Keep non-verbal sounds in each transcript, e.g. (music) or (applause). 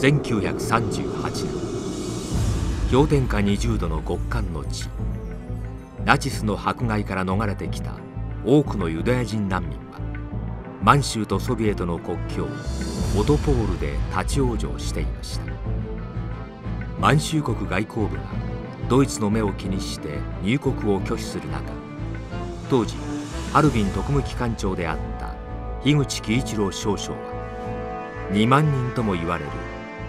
1938年。氷点下20度の極寒の地。ナチスの迫害から逃れてきた多くのユダヤ人難民は満州とソビエトの国境オトポールで立ち往生していました。満州国外交部がドイツの目を気にして入国を拒否する中当時ハルビン特務機関長であった樋口喜一郎少将は2万人とも言われる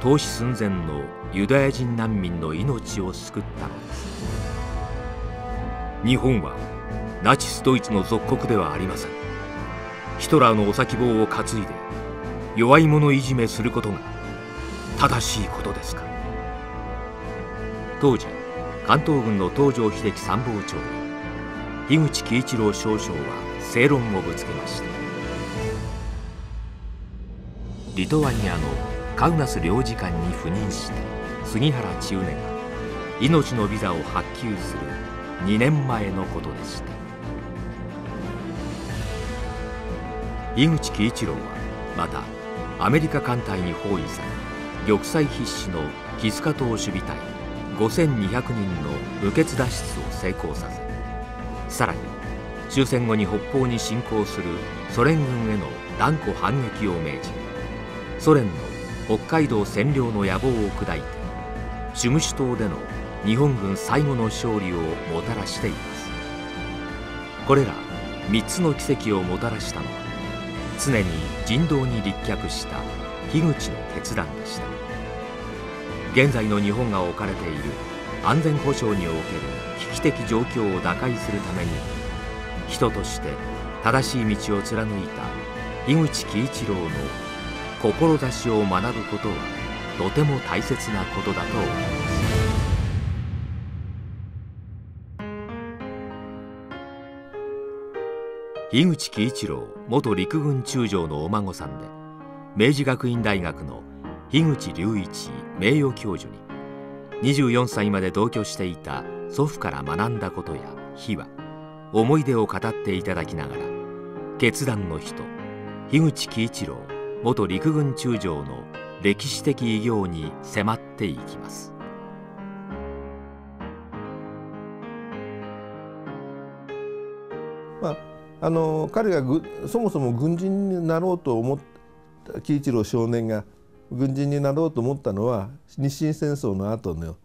投資寸前のユダヤ人難民の命を救った。のです日本はナチスドイツの属国ではありません。ヒトラーのお先棒を担いで弱い者いじめすることが正しいことですか？当時関東軍の東条英機参謀長樋口喜一郎少将は正論をぶつけました。リトアニアのカウナス領事館に赴任した杉原千畝が命のビザを発給する2年前のことでした。井口喜一郎はまたアメリカ艦隊に包囲され玉砕必至の木塚島守備隊5200人の無血脱出を成功させさらに終戦後に北方に侵攻するソ連軍への断固反撃を命じソ連の北海道占領の野望を砕いてシュムシュ島での日本軍最後の勝利をもたらしています。これら3つの奇跡をもたらしたのは常に人道に立脚した樋口の決断でした。現在の日本が置かれている安全保障における危機的状況を打開するために人として正しい道を貫いた樋口喜一郎の志を学ぶことはとても大切なことだと思います樋口喜一郎元陸軍中将のお孫さんで明治学院大学の樋口隆一名誉教授に。24歳まで同居していた祖父から学んだことや秘話。思い出を語っていただきながら決断の人樋口喜一郎元陸軍中将の歴史的偉業に迫っていきます。まあ、あの彼がそもそも軍人になろうと思った喜一郎少年が軍人になろうと思ったのは日清戦争の後の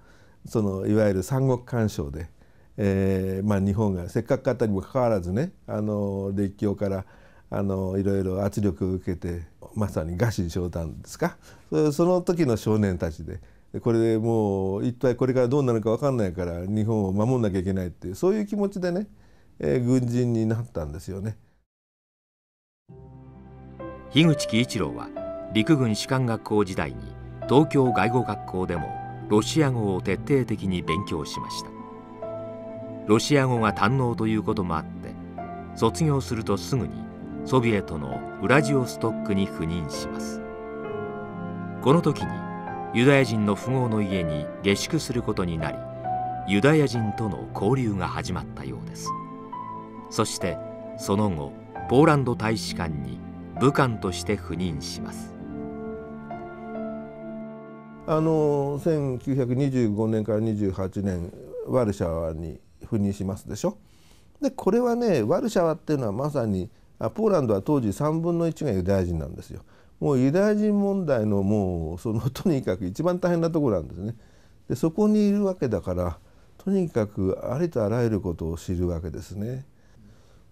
そのいわゆる三国干渉で、えーまあ、日本がせっかく勝ったにもかかわらずねあの列強からあのいろいろ圧力を受けてまさに餓死昇胆ですか？その時の少年たちで。これでもう一体これからどうなるか分かんないから日本を守んなきゃいけないっていうそういう気持ちでね、えー、軍人になったんですよね。樋口喜一郎は陸軍士官学校時代に東京外語学校でもロシア語を徹底的に勉強しました。ロシア語が堪能ということもあって卒業するとすぐにソビエトのウラジオストックに赴任します。この時にユダヤ人の富豪の家に下宿することになりユダヤ人との交流が始まったようです。そしてその後ポーランド大使館に武官として赴任します。あの1925年から28年ワルシャワに赴任しますでしょ。でこれはねワルシャワっていうのはまさにポーランドは当時3分の1がユダヤ人なんですよ。もうユダヤ人問題のもうそのとにかく一番大変なところなんですね。でそこにいるわけだからとにかくありとあらゆることを知るわけですね。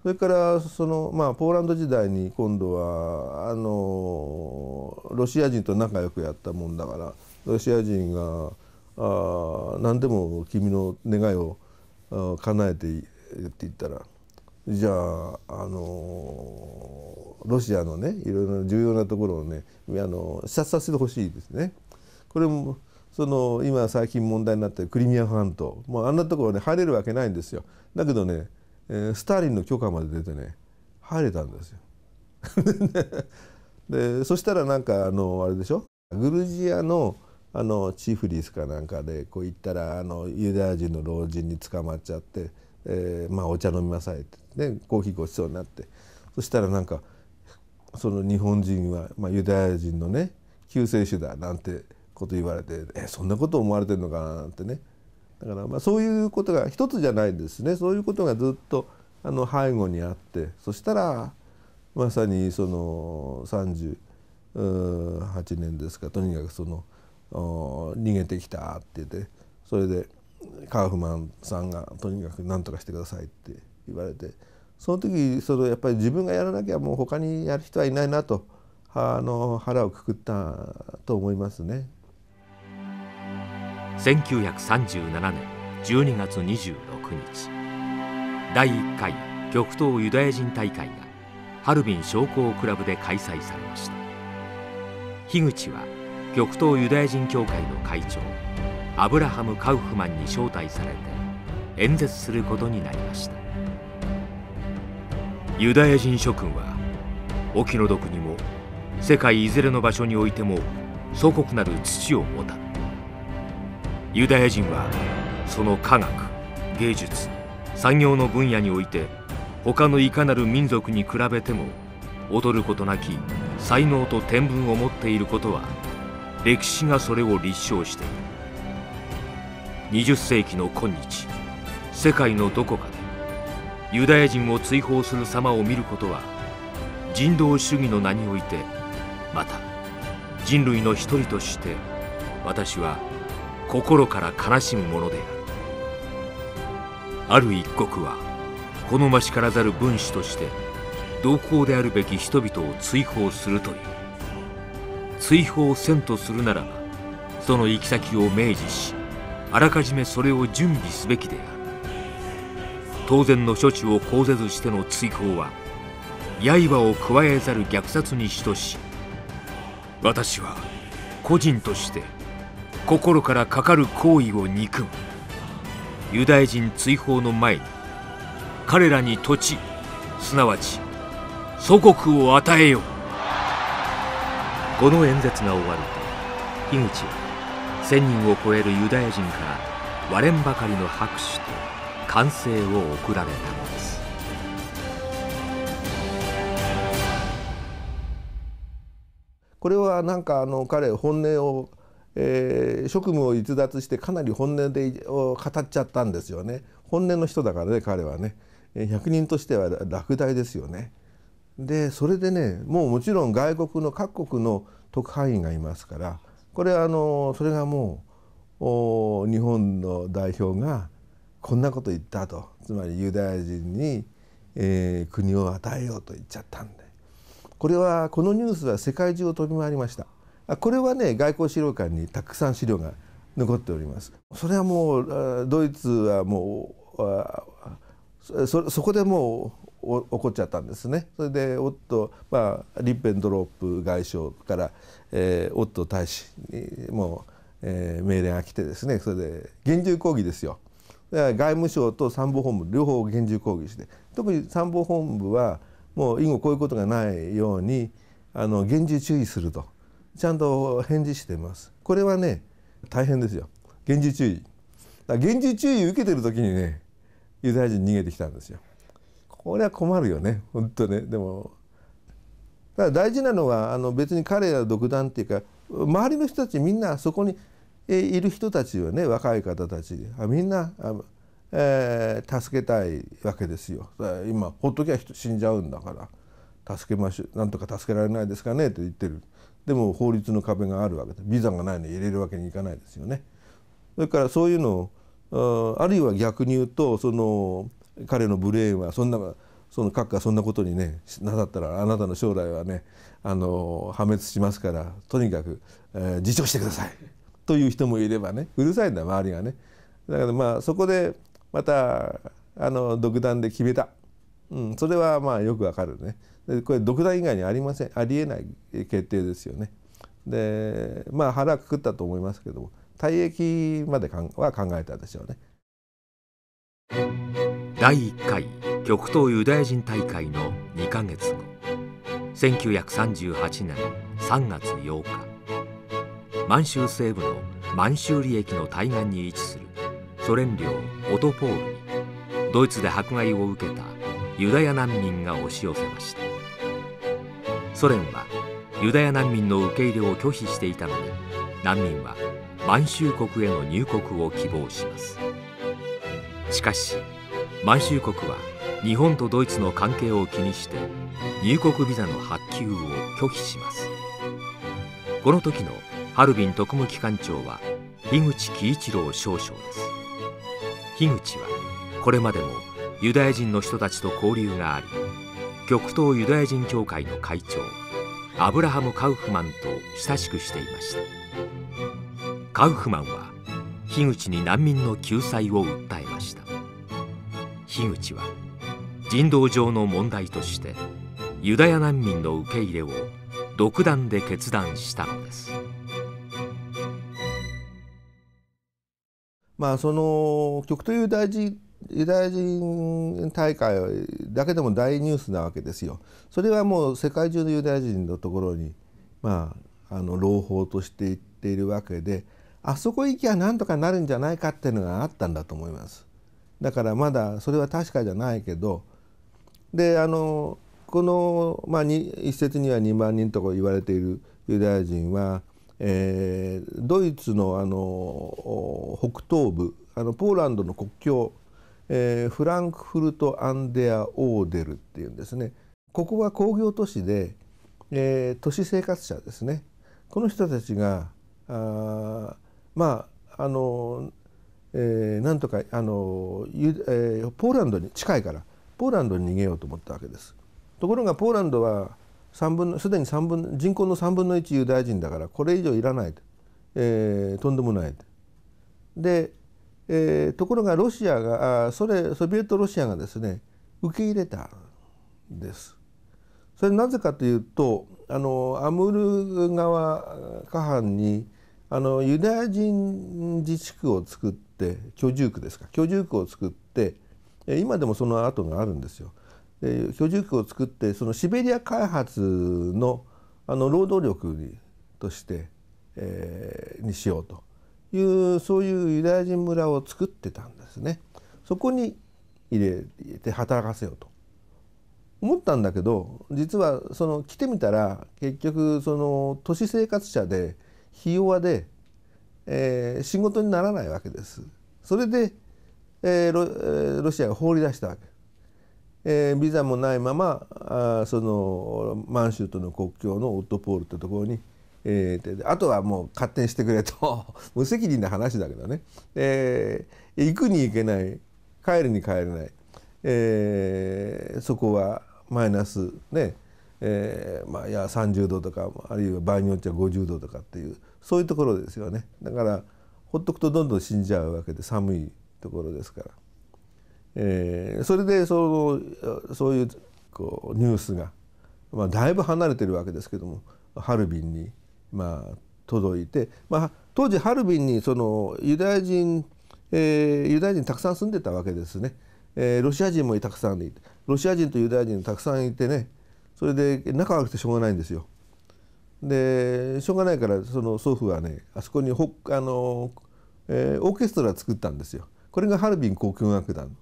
それからそのまあポーランド時代に今度はあのロシア人と仲良くやったもんだからロシア人があ何でも君の願いを叶えてって言ったらじゃあ、あのロシアのねいろいろな重要なところをねあの視察させてほしいですね。これもその今最近問題になってるクリミア半島もうあんなところね入れるわけないんですよ。だけどね、えー、スターリンの許可まで出てね入れたんですよ。(laughs) でそしたらなんかあのあれでしょ？グルジアのあのチーフリスかなんかでこう行ったらあのユダヤ人の老人に捕まっちゃって、えー、まあお茶飲みなさいってでコーヒーごちそうになって。そしたらなんかその日本人は、まあ、ユダヤ人のね救世主だなんてこと言われてえそんなこと思われてるのかなってね。だからまあそういうことが一つじゃないですね。そういうことがずっとあの背後にあって。そしたらまさにその38年ですか。とにかくその逃げてきたって言って。それでカーフマンさんがとにかく何とかしてくださいって言われてその時そのやっぱり自分がやらなきゃもう他にやる人はいないなとあの腹をくくったと思いますね。1937年12月26日。第1回極東ユダヤ人大会がハルビン商工クラブで開催されました。樋口は極東ユダヤ人協会の会長アブラハム・カウフマンに招待されて演説することになりました。ユダヤ人諸君はお気の毒にも世界いずれの場所においても祖国なる土を持たユダヤ人はその科学芸術産業の分野において他のいかなる民族に比べても劣ることなき才能と天分を持っていることは歴史がそれを立証している。20世紀の今日世界のどこかでユダヤ人を追放する様を見ることは人道主義の名においてまた人類の一人として私は心から悲しむものである。ある一国は好ましからざる分子として同行であるべき人々を追放するという。追放せんとするならばその行き先を明示しあらかじめそれを準備すべきである。当然の処置を講ぜずしての追放は刃を加えざる虐殺に等し私は個人として心からかかる行為を憎む。ユダヤ人追放の前に彼らに土地すなわち祖国を与えよう。この演説が終わると樋口は1,000人を超えるユダヤ人から割れんばかりの拍手と歓声を送られたのです。これはなんかあの彼本音をえー、職務を逸脱してかなり本音で語っちゃったんですよね。本音の人だからね彼はね。役人としては落第ですよね。でそれでねもうもちろん外国の各国の特派員がいますからこれはあのそれがもう日本の代表がこんなこと言ったと。つまりユダヤ人に、えー、国を与えようと言っちゃったんでこれはこのニュースは世界中を飛び回りました。これはね外交資料館にたくさん資料が残っております。それはもうドイツはもうそそこでもう起こっちゃったんですね。それでオット、まあ、リッペンドロップ外相から、えー、オット大使にもう、えー、命令が来てですね。それで厳重抗議ですよ。外務省と参謀本部両方厳重抗議して特に参謀本部はもう以後こういうことがないようにあの厳重注意すると。ちゃんと返事してます。これはね大変ですよ。厳重注意。厳重注意受けてる時にねユダヤ人逃げてきたんですよ。これは困るよね。本当ね。でもだから大事なのはあの別に彼ら独断っていうか周りの人たちみんなそこにいる人たちはね若い方たちみんな、えー、助けたいわけですよ。今ほっときゃ死んじゃうんだから助けましょう。なんとか助けられないですかねって言ってる。でも法律の壁があるわけでビザがないのに入れるわけにいかないですよね。それからそういうのをあるいは逆に言うとその彼のブレーンはそんなその閣下そんなことにねなさったらあなたの将来はねあの破滅しますからとにかく、えー、自重してください。という人もいればねうるさいんだ周りがね。だからまあそこでまたあの独断で決めた、うん、それはまあよくわかるね。でこれ独断以外にありませんありえない決定ですよね。でまあ腹くくったと思いますけども退役までかんは考えたでしょうね。第1回極東ユダヤ人大会の2か月後1938年3月8日満州西部の満州里駅の対岸に位置する。ソ連領オトポールにドイツで迫害を受けたユダヤ難民が押し寄せました。ソ連はユダヤ難民の受け入れを拒否していたので難民は満州国への入国を希望します。しかし満州国は日本とドイツの関係を気にして入国ビザの発給を拒否します。この時のハルビン特務機関長は樋口喜一郎少将です。樋口はこれまでもユダヤ人の人たちと交流があり極東ユダヤ人協会の会長アブラハム・カウフマンと親しくしていました。カウフマンは樋口に難民の救済を訴えました。樋口は人道上の問題としてユダヤ難民の受け入れを独断で決断したのです。まあその極東ユダヤ人ユダヤ人大会だけでも大ニュースなわけですよ。それはもう世界中のユダヤ人のところにまああの朗報としていっているわけであそこ行きゃなんとかなるんじゃないかっていうのがあったんだと思います。だからまだそれは確かじゃないけどであのこの、まあ、一説には2万人とか言われているユダヤ人は、えー、ドイツのあの北東部あのポーランドの国境、えー、フランクフルト・アンデア・オーデルっていうんですねここは工業都市で、えー、都市生活者ですねこの人たちがあまああのえー、なんとかあの、えー、ポーランドに近いからポーランドに逃げようと思ったわけです。ところがポーランドは3分すでに3分人口の3分の1ユダヤ人だからこれ以上いらないと、えー、とんでもないと。で、えー、ところがロシアがあソレソビエトロシアがですね受け入れたんです。それなぜかというとあのアムール川下藩にあのユダヤ人自治区を作って居住区ですか居住区を作って今でもその跡があるんですよ。え居住区を作ってそのシベリア開発のあの労働力にとして、えー、にしようというそういうユダヤ人村を作ってたんですね。そこに入れて働かせようと思ったんだけど実はその来てみたら結局その都市生活者でひ弱で、えー、仕事にならないわけです。それで、えー、ロロシアが放り出したわけ。えー、ビザもないままあその満州との国境のオットポールってところに、えー、あとはもう勝手にしてくれと (laughs) 無責任な話だけどね、えー、行くに行けない帰るに帰れない、えー、そこはマイナスねえー、まあいや30度とかあるいは場合によっては50度とかっていうそういうところですよね。だからほっとくとどんどん死んじゃうわけで寒いところですから、えー、それでそのそういうこうニュースが、まあ、だいぶ離れてるわけですけどもハルビンにまあ届いて、まあ、当時ハルビンにそのユダヤ人、えー、ユダヤ人たくさん住んでたわけですね、えー、ロシア人もたくさんいてロシア人とユダヤ人たくさんいてねそれで仲悪くてしょうがないんですよ。でしょうがないからその祖父はねあそこにほあの、えー、オーケストラ作ったんですよ。これがハルビン交響楽団。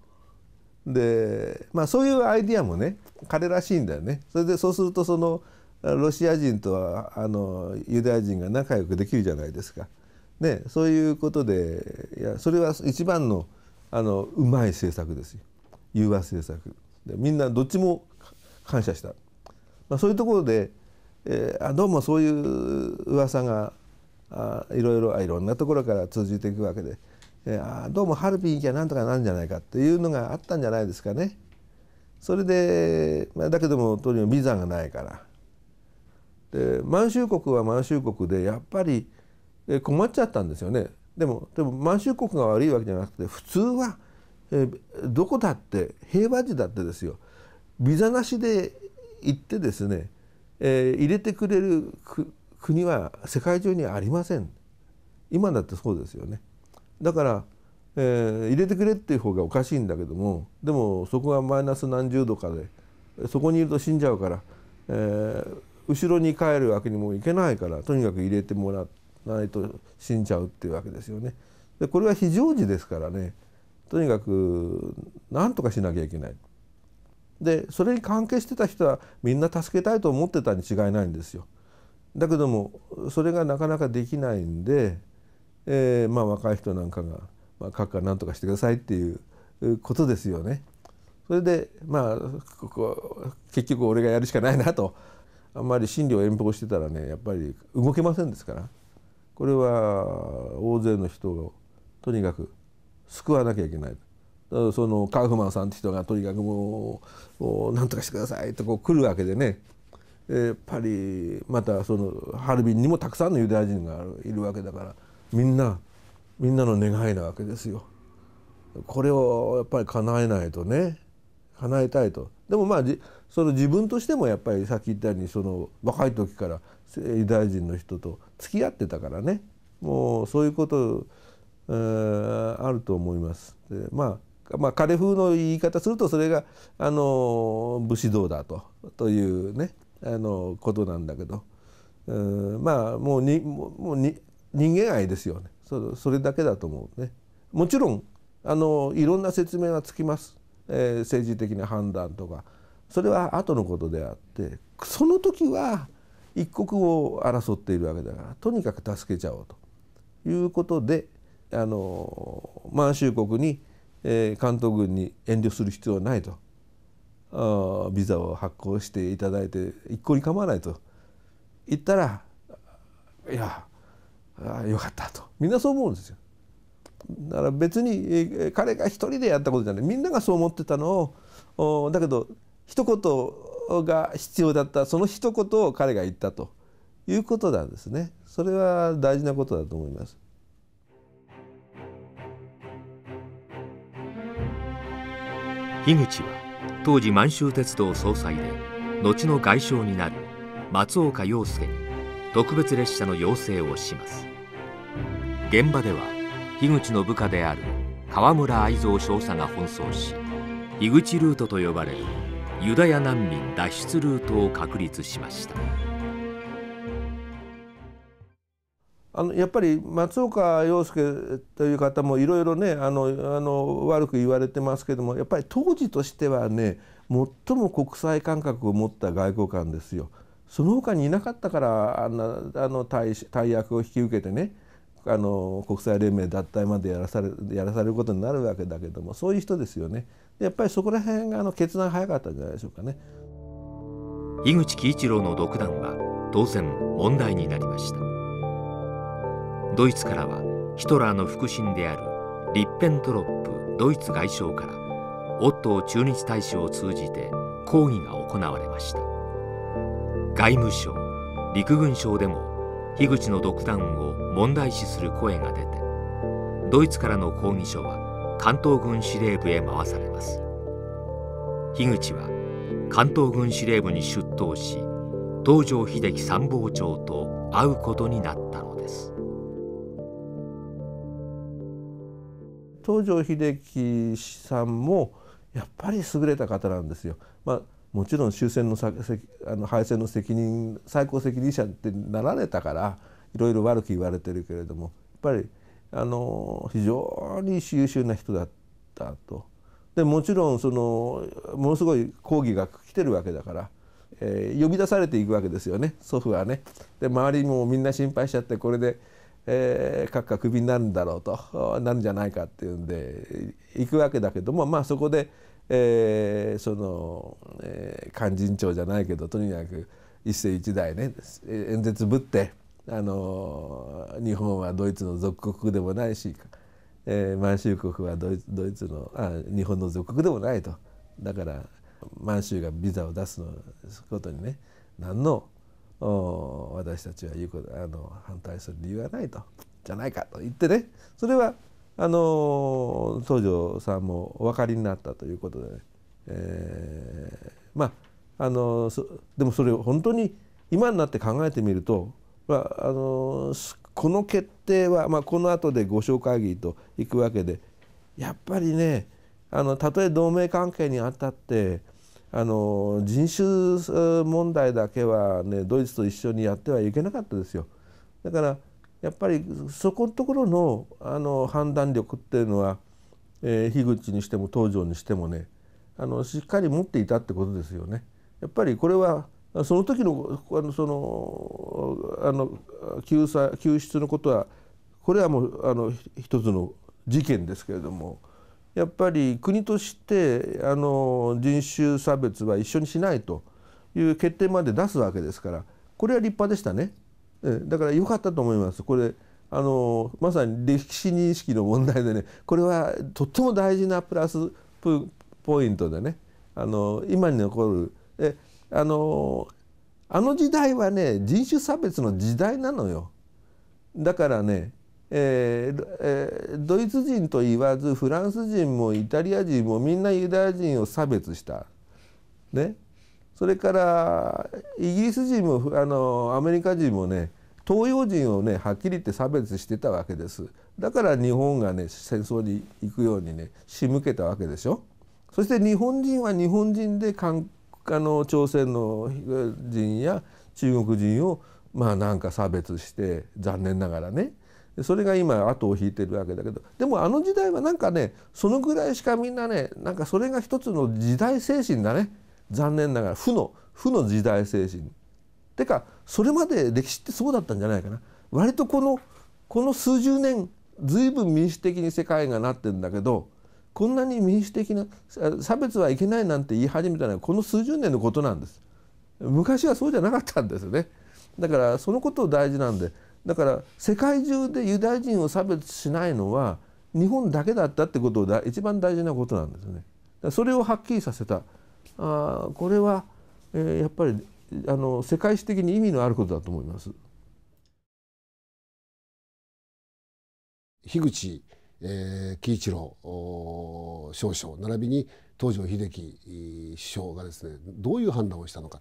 でまあそういうアイディアもね彼らしいんだよね。それでそうするとそのロシア人とはあのユダヤ人が仲良くできるじゃないですか。ね、そういうことでいやそれは一番のあのうまい政策ですよ融和政策でみんなどっちも感謝したまあ、そういうところで、えー、あどうもそういう噂があいろいろいろんなところから通じていくわけで、え、どうもハルピン行きゃなんとかなんじゃないかっていうのがあったんじゃないですかね。それで、まあ、だけどもとにかくビザがないから。で満州国は満州国でやっぱり困っちゃったんですよね。でもでも満州国が悪いわけじゃなくて普通は、え、どこだって平和時だってですよビザなしで行ってですね、えー、入れてくれる国は世界中にありません今だってそうですよねだから、えー、入れてくれっていう方がおかしいんだけどもでもそこがマイナス何十度かでそこにいると死んじゃうから、えー、後ろに帰るわけにもいけないからとにかく入れてもらわないと死んじゃうっていうわけですよね。でこれは非常時ですからねとにかく何とかしなきゃいけない。でそれに関係してた人はみんな助けたいと思ってたに違いないんですよ。だけどもそれがなかなかできないんで、えー、まあ若い人なんかが、まあ、閣下なんとかしてくださいっていうことですよね。それでまあここ結局俺がやるしかないなとあんまり真理を遠方してたらねやっぱり動けませんですからこれは大勢の人をとにかく救わなきゃいけない。そのカウフマンさんって人がとにかくもうもう何とかしてくださいとこう来るわけでねやっぱりまたそのハルビンにもたくさんのユダヤ人がいるわけだからみんなみんなの願いなわけですよ。これをやっぱり叶えないとね叶えたいと。でもまあその自分としてもやっぱりさっき言ったようにその若い時からユダヤ人の人と付き合ってたからねもうそういうこと、え、あると思います。でまあまあ、彼風の言い方するとそれがあの武士道だとというねあのことなんだけど、えー、まあもうにもうに人間愛ですよね。そそれだけだと思うね。もちろんあのいろんな説明がつきます、えー、政治的な判断とか。それは後のことであってその時は一国を争っているわけだからとにかく助けちゃおうと。いうことであの満州国に、えー、関東軍に遠慮する必要はないと。あビザを発行していただいて一向に構わないと。言ったらいやああよかったと。みんなそう思うんですよ。だから別に彼が一人でやったことじゃない。みんながそう思ってたのをだけど一言が必要だった。その一言を彼が言ったということなんですね。それは大事なことだと思います。樋口は当時満州鉄道総裁で後の外相になる松岡洋介に特別列車の要請をします。現場では樋口の部下である河村愛蔵少佐が奔走し樋口ルートと呼ばれるユダヤ難民脱出ルートを確立しましたあのやっぱり松岡洋介という方もいろいろねあのあの悪く言われてますけどもやっぱり当時としてはね最も国際感覚を持った外交官ですよ。その他にいなかったからあんなあの大大役を引き受けてねあの国際連盟脱退までやらされやらされることになるわけだけどもそういう人ですよね。やっぱりそこら辺があの決断早かったんじゃないでしょうかね。井口喜一郎の独断は当然問題になりましたドイツからはヒトラーの腹心であるリッペントロップドイツ外相からオットー駐日大使を通じて抗議が行われました外務省陸軍省でも口の独断を問題視する声が出てドイツからの抗議書は関東軍司令部へ回されます樋口は関東軍司令部に出頭し東条英機参謀長と会うことになったのです東条英機さんもやっぱり優れた方なんですよ。まあもちろん終戦のあの敗戦の責任最高責任者ってなられたからいろいろ悪く言われてるけれどもやっぱりあの非常に優秀な人だったと。でもちろんそのものすごい抗議が来てるわけだから、えー、呼び出されていくわけですよね祖父はね。で周りもみんな心配しちゃってこれで、えー、閣下クビになるんだろうとなるんじゃないかっていうんで行くわけだけどもまあそこで、えー、その、えー、勧進帳じゃないけどとにかく一世一代ね演説ぶってあの日本はドイツの属国でもないし、えー、満州国はドイドイツのあ日本の属国でもないと。だから満州がビザを出すのことにね何の私たちはうことあの反対する理由はないと。じゃないかと言ってね。それはあの東條さんもお分かりになったということで、ね、えー、まああのでもそれを本当に今になって考えてみるとまあ、あのこの決定は、まあ、この後で五省会議と行くわけでやっぱりねあのたとえ同盟関係にあたってあの人種問題だけは、ね、ドイツと一緒にやってはいけなかったですよ。だからやっぱりそこのところのあの判断力っていうのは、えー、樋口にしても東條にしてもねあのしっかり持っていたってことですよね。やっぱりこれはその時のあのそのあの救済救出のことはこれはもうあの一つの事件ですけれどもやっぱり国としてあの人種差別は一緒にしないという決定まで出すわけですからこれは立派でしたね。だから良かったと思います。これあのまさに歴史認識の問題でねこれはとっても大事なプラスポイントでねあの今に残るえあのあの時代はね人種差別の時代なのよ。だからね、えーえー、ドイツ人と言わずフランス人もイタリア人もみんなユダヤ人を差別した。ね、それからイギリス人もあのアメリカ人もね東洋人をねはっきり言って差別してたわけです。だから日本がね戦争に行くようにね仕向けたわけでしょ。そして日本人は日本人で韓あの朝鮮の人や中国人をまあなんか差別して残念ながらね。それが今後を引いてるわけだけど。でもあの時代はなんかねそのぐらいしかみんなねなんかそれが一つの時代精神だね。残念ながら負の負の時代精神。てかそれまで歴史ってそうだったんじゃないかな。割とこのこの数十年随分民主的に世界がなってんだけどこんなに民主的な差別はいけないなんて言い始めたのはこの数十年のことなんです昔はそうじゃなかったんですよねだからそのこと大事なんでだから世界中でユダヤ人を差別しないのは日本だけだったってことが一番大事なことなんですねそれをはっきりさせたあこれは、えー、やっぱりあの世界史的に意味のあることだと思います。樋口えー、喜一郎少将並びに東條英機首相がですねどういう判断をしたのか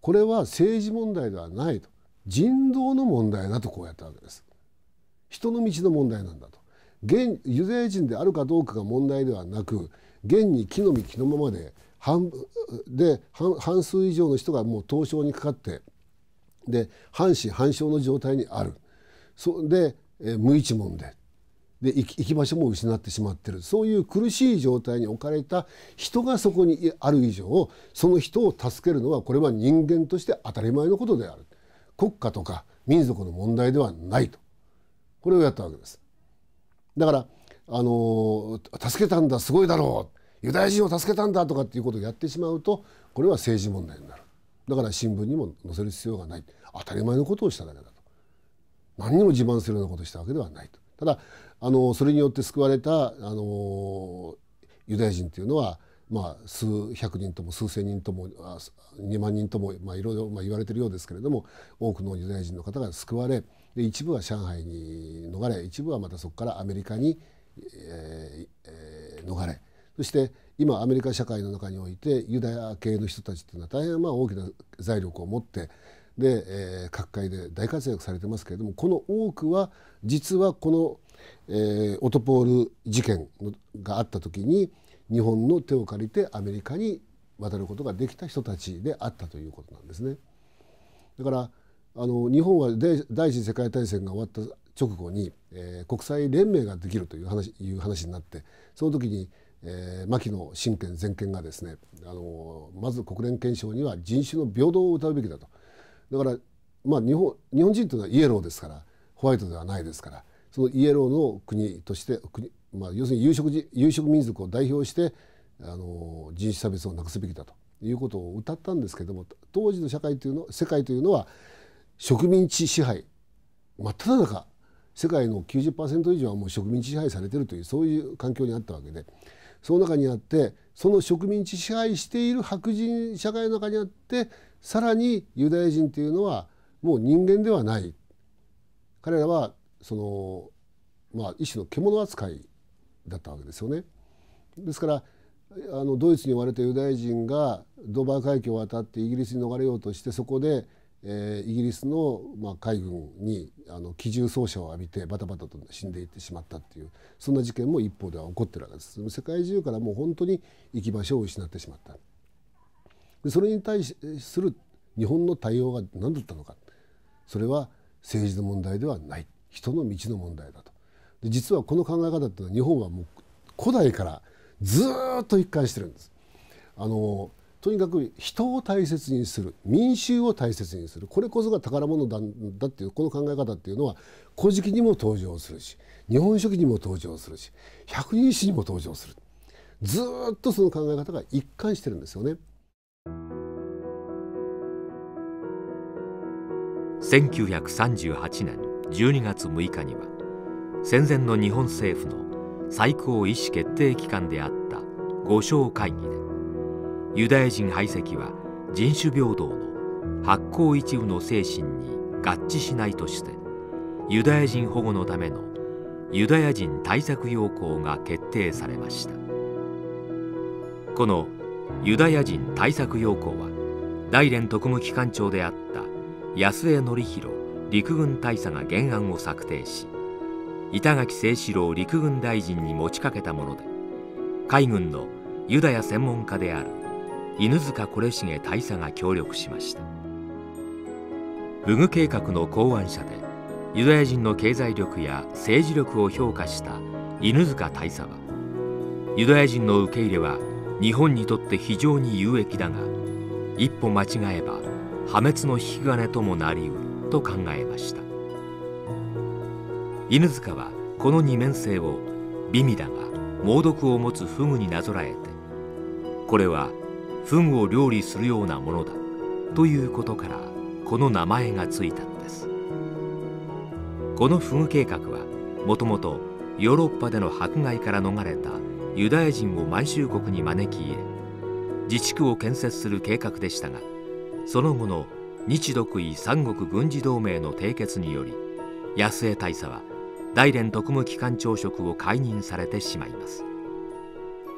これは政治問題ではないと人道の問題だとこうやったわけです。人の道の問題なんだと現ユダヤ人であるかどうかが問題ではなく現に木の実木のままで半で半数以上の人がもう凍傷にかかってで半死半生の状態にある。そで、え無一文で。で行き場所も失ってしまってる。そういう苦しい状態に置かれた人がそこにある以上その人を助けるのはこれは人間として当たり前のことである。国家とか民族の問題ではないと。これをやったわけです。だからあの助けたんだすごいだろう。ユダヤ人を助けたんだとかっていうことをやってしまうとこれは政治問題になる。だから新聞にも載せる必要がない。当たり前のことをしただけだと。何にも自慢するようなことをしたわけではないと。ただあのそれによって救われたあのユダヤ人というのは、まあ、数百人とも数千人とも2万人とも、まあ、いろいろ、まあ、言われているようですけれども多くのユダヤ人の方が救われで一部は上海に逃れ一部はまたそこからアメリカに、えーえー、逃れそして今アメリカ社会の中においてユダヤ系の人たちというのは大変まあ大きな財力を持ってで、えー、各界で大活躍されてますけれどもこの多くは実はこのえー、オトポール事件があった時に日本の手を借りてアメリカに渡ることができた人たちであったということなんですね。だからあの日本は第一次世界大戦が終わった直後に、えー、国際連盟ができるという話いう話になってその時に、えー、牧野親権全権がですねあのまず国連憲章には人種の平等を謳うべきだと。だからまあ日本日本人というのはイエローですからホワイトではないですからそのイエローの国として国、まあ、要するに有色有色民族を代表してあの人種差別をなくすべきだと。いうことを歌ったんですけども当時の社会というの世界というのは植民地支配真っ只中世界の90%以上はもう植民地支配されているというそういう環境にあったわけで。その中にあってその植民地支配している白人社会の中にあってさらにユダヤ人というのはもう人間ではない彼らはそのまあ一種の獣扱いだったわけですよね。ですからあのドイツに追われたユダヤ人がドーバー海峡を渡ってイギリスに逃れようとしてそこで、えー、イギリスの、まあ、海軍にあの機銃掃射を浴びてバタバタと死んでいってしまったっていうそんな事件も一方では起こってるわけです。世界中からもう本当に行き場所を失ってしまった。でそれに対する日本の対応が何だったのかそれは政治の問題ではない人の道の問題だとで実はこの考え方っていうのは日本はもう古代からずっと一貫してるんです。あのとにかく人を大切にする民衆を大切にするこれこそが宝物だだっていうこの考え方っていうのは「古事記」にも登場するし「日本書紀」にも登場するし「百人一首」にも登場するずっとその考え方が一貫してるんですよね。1938年12月6日には戦前の日本政府の最高意思決定機関であった五省会議でユダヤ人排斥は人種平等の発行一部の精神に合致しないとしてユダヤ人保護のためのユダヤ人対策要項が決定されました。このユダヤ人対策要項は大連特務機関長であった安江則弘陸軍大佐が原案を策定し板垣清志郎陸軍大臣に持ちかけたもので海軍のユダヤ専門家である犬塚惟重大佐が協力しました。武具計画の考案者でユダヤ人の経済力や政治力を評価した犬塚大佐はユダヤ人の受け入れは日本にとって非常に有益だが一歩間違えば破滅の引き金ともなりうると考えました。犬塚はこの二面性を美味だが猛毒を持つフグになぞらえてこれはフグを料理するようなものだということからこの名前がついたのです。このフグ計画はもともとヨーロッパでの迫害から逃れたユダヤ人を満州国に招き入れ自治区を建設する計画でしたがその後の日独伊三国軍事同盟の締結により安江大佐は大連特務機関長職を解任されてしまいます。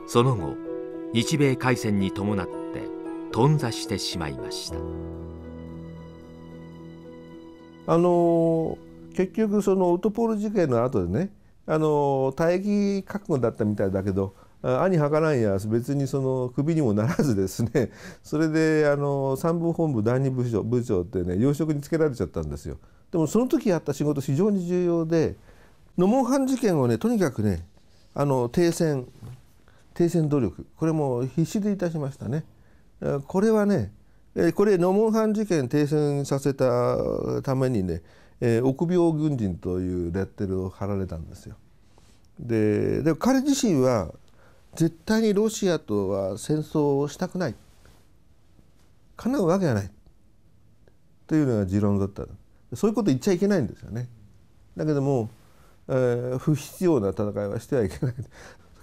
その後日米開戦に伴って頓挫してしまいましたあの結局そのオトポール事件の後でねあの退役覚悟だったみたいだけど兄はからんや別にそのクビにもならずですね (laughs) それであの参謀本部第二部長部長ってね要職につけられちゃったんですよ。でもその時やった仕事非常に重要でノモンハン事件をねとにかくねあの停戦停戦努力これも必死でいたしましたね。これはねこれノモンハン事件停戦させたためにね、えー、臆病軍人というレッテルを貼られたんですよ。でで彼自身は絶対にロシアとは戦争をしたくない叶うわけがないというのが持論だったそういうこと言っちゃいけないんですよね。だけどもえー、不必要な戦いはしてはいけない。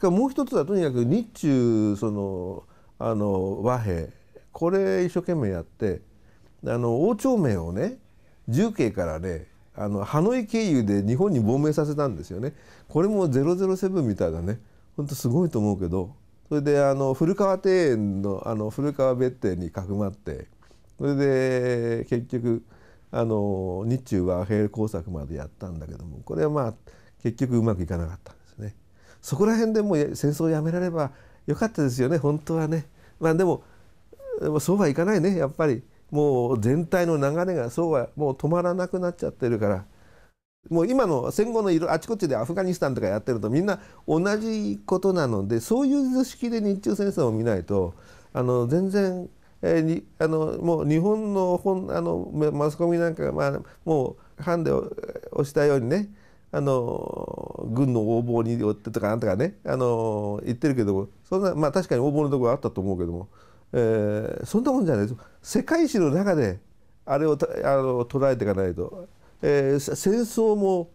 からもう一つはとにかく日中そのあの和平これ一生懸命やってあの王朝名をね重慶からねあのハノイ経由で日本に亡命させたんですよね。これも007みたいだね本当すごいと思うけどそれであの古川庭園のあの古川別邸にかくまってそれで結局あの日中和平工作までやったんだけどもこれはまあ結局うまくいかなかった。そこら辺でもう戦争をやめらればよかったですよね。本当はね。まあでもそうはいかないね。やっぱり。もう全体の流れがそうはもう止まらなくなっちゃってるから。もう今の戦後のいろあちこちでアフガニスタンとかやってるとみんな同じことなのでそういう図式で日中戦争を見ないとあの全然えー、にあのもう日本の本あのマスコミなんかが、まあ、もうハンデを押したようにねあの軍の横暴によってとかなんとかねあの言ってるけどもそんなまあ確かに横暴のところあったと思うけども、えー、そんなもんじゃないです世界史の中であれをあの捉えていかないと、えー、戦争も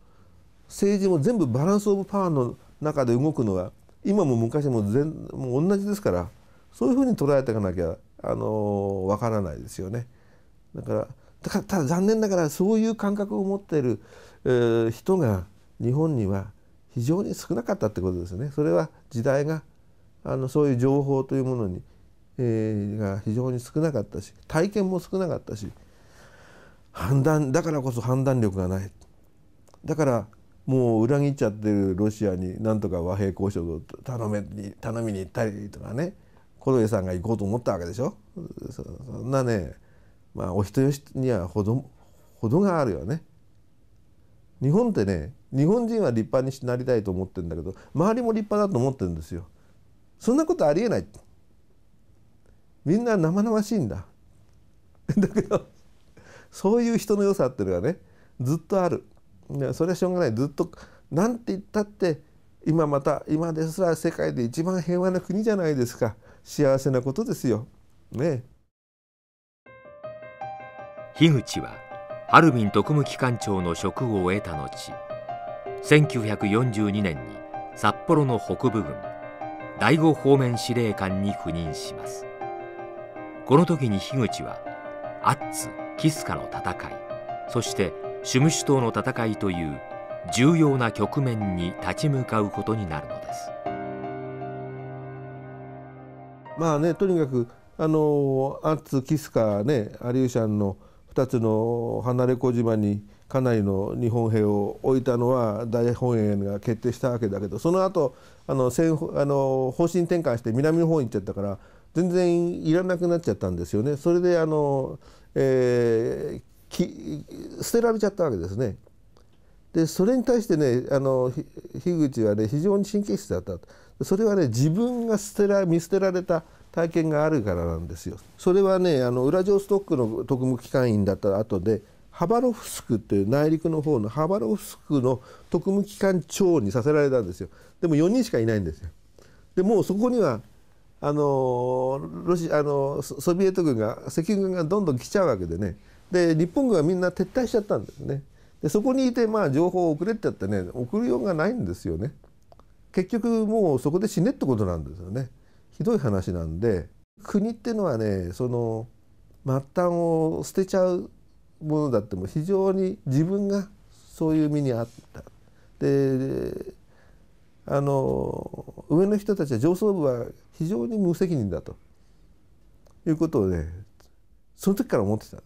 政治も全部バランス・オブ・パワーの中で動くのは今も昔も全もう同じですからそういうふうに捉えていかなきゃあのわからないですよね。だからだからただ残念ながらそういう感覚を持っている、えー、人が日本には非常に少なかったってことですね。それは時代があのそういう情報というものに、えー、が非常に少なかったし体験も少なかったし判断だからこそ判断力がないだからもう裏切っちゃってるロシアになんとか和平交渉を頼めに頼みに行ったりとかね小峠さんが行こうと思ったわけでしょそんなねまあお人よしにはほどほどがあるよね。日本ってね日本人は立派になりたいと思ってるんだけど周りも立派だと思ってるんですよ。そんなことありえない。みんな生々しいんだ。(laughs) だけどそういう人の良さっていうのがねずっとある。それはしょうがない。ずっと何て言ったって今また今ですら世界で一番平和な国じゃないですか。幸せなことですよ。ね。樋口はハルビン特務機関長の職を終えた後1942年に札幌の北部軍第五方面司令官に赴任します。この時に樋口はアッツ・キスカの戦いそしてシュムシュ島の戦いという重要な局面に立ち向かうことになるのです。まあねとにかくあのアッツ・キスカねアリューシャンの2つの離れ小島にかなりの日本兵を置いたのは大本営が決定したわけだけどその後あの戦あの方針転換して南の方に行っちゃったから全然いらなくなっちゃったんですよね。それであの、えー、き捨てられちゃったわけですね。でそれに対してねあの樋口はね非常に神経質だったそれはね自分が捨てら見捨てられた体験があるからなんですよ。それはねあのウラジオストックの特務機関員だった後でハバロフスクっていう内陸の方のハバロフスクの特務機関長にさせられたんですよ。でも4人しかいないんですよ。でもうそこにはあのロシあのソビエト軍が赤軍がどんどん来ちゃうわけでねで日本軍はみんな撤退しちゃったんですねでそこにいてまあ情報を送れってやってね送るようがないんですよね結局もうそこで死ねってことなんですよねひどい話なんで国っていうのはねその末端を捨てちゃうものだっても非常に自分がそういう身にあった。であの上の人たちは上層部は非常に無責任だと。いうことをねその時から思ってた。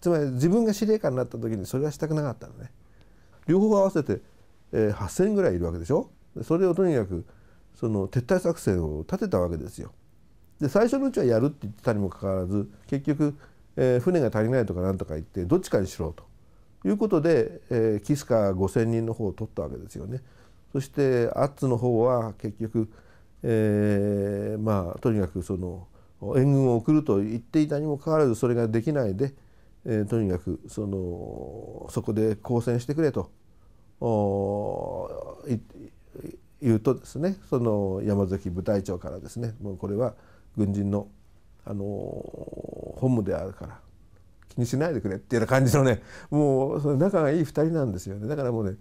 つまり自分が司令官になった時にそれはしたくなかったのね。両方合わせて、え、8,000ぐらいいるわけでしょ。それをとにかくその撤退作戦を立てたわけですよ。で最初のうちはやるって言ってたにもかかわらず結局、えー、船が足りないとかなんとか言ってどっちかにしろということで、えー、キスカ5,000人の方を取ったわけですよね。そしてアッツの方は結局、えー、まあとにかくその援軍を送ると言っていたにもかかわらずそれができないで、えー、とにかくそのそこで抗戦してくれと言うとですねその山崎部隊長からですねもうこれは軍人のあの本務であるから気にしないでくれっていうような感じのねもうその仲がいい2人なんですよね。だからもうね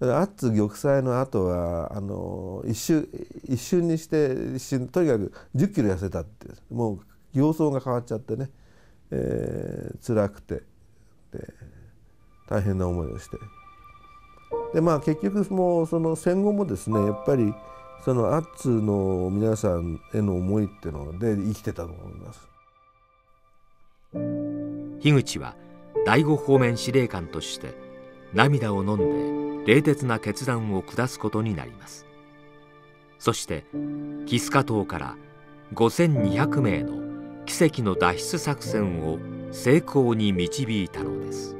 アッツ玉砕の後はあの一瞬一瞬にして一瞬とにかく1 0キロ痩せたってもう様相が変わっちゃってね、えー、辛くてで大変な思いをしてでまあ結局もうその戦後もですねやっぱりそのアッツの皆さんへの思いっていうので生きてたと思います。樋口は第五方面司令官として涙を飲んで冷徹な決断を下すことになりますそしてキスカ島から5200名の奇跡の脱出作戦を成功に導いたのです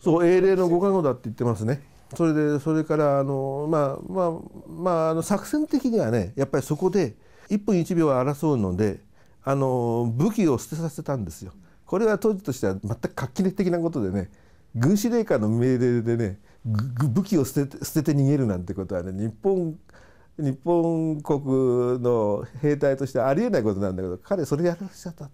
そう英霊のご加護だって言ってますねそれでそれからあのまあまあまああの作戦的にはねやっぱりそこで1分1秒争うのであの武器を捨てさせたんですよ。これは当時としては全く画期的なことでね軍司令官の命令でね武器を捨て捨てて逃げるなんてことはね日本日本国の兵隊としてありえないことなんだけど彼それやらせちゃった、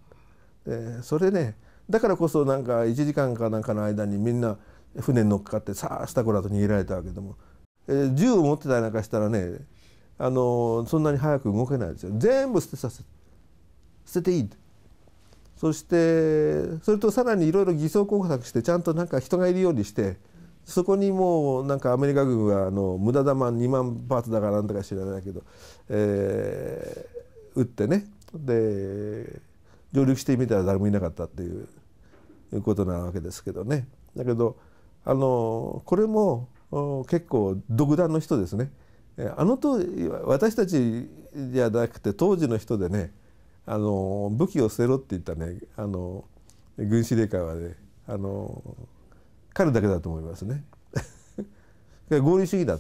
えー、それねだからこそなんか1時間かなんかの間にみんな船に乗っかってさあスタコラと逃げられたわけでも、えー、銃を持ってたりなんかしたらねあのそんなに早く動けないですよ。全部捨てさせ捨てていい。そしてそれとさらにいろいろ偽装工作してちゃんとなんか人がいるようにしてそこにもうなんかアメリカ軍はあの無駄弾2万パーツだからなんとか知らないけど、えー、撃ってね。で上陸してみたら誰もいなかったっていう。いうことなわけですけどねだけどあのこれも結構独断の人ですね。あの当時私たちじゃなくて当時の人でねあの武器を捨てろって言ったねあの軍司令官はねあの彼だけだと思いますね。(laughs) 合理主義だ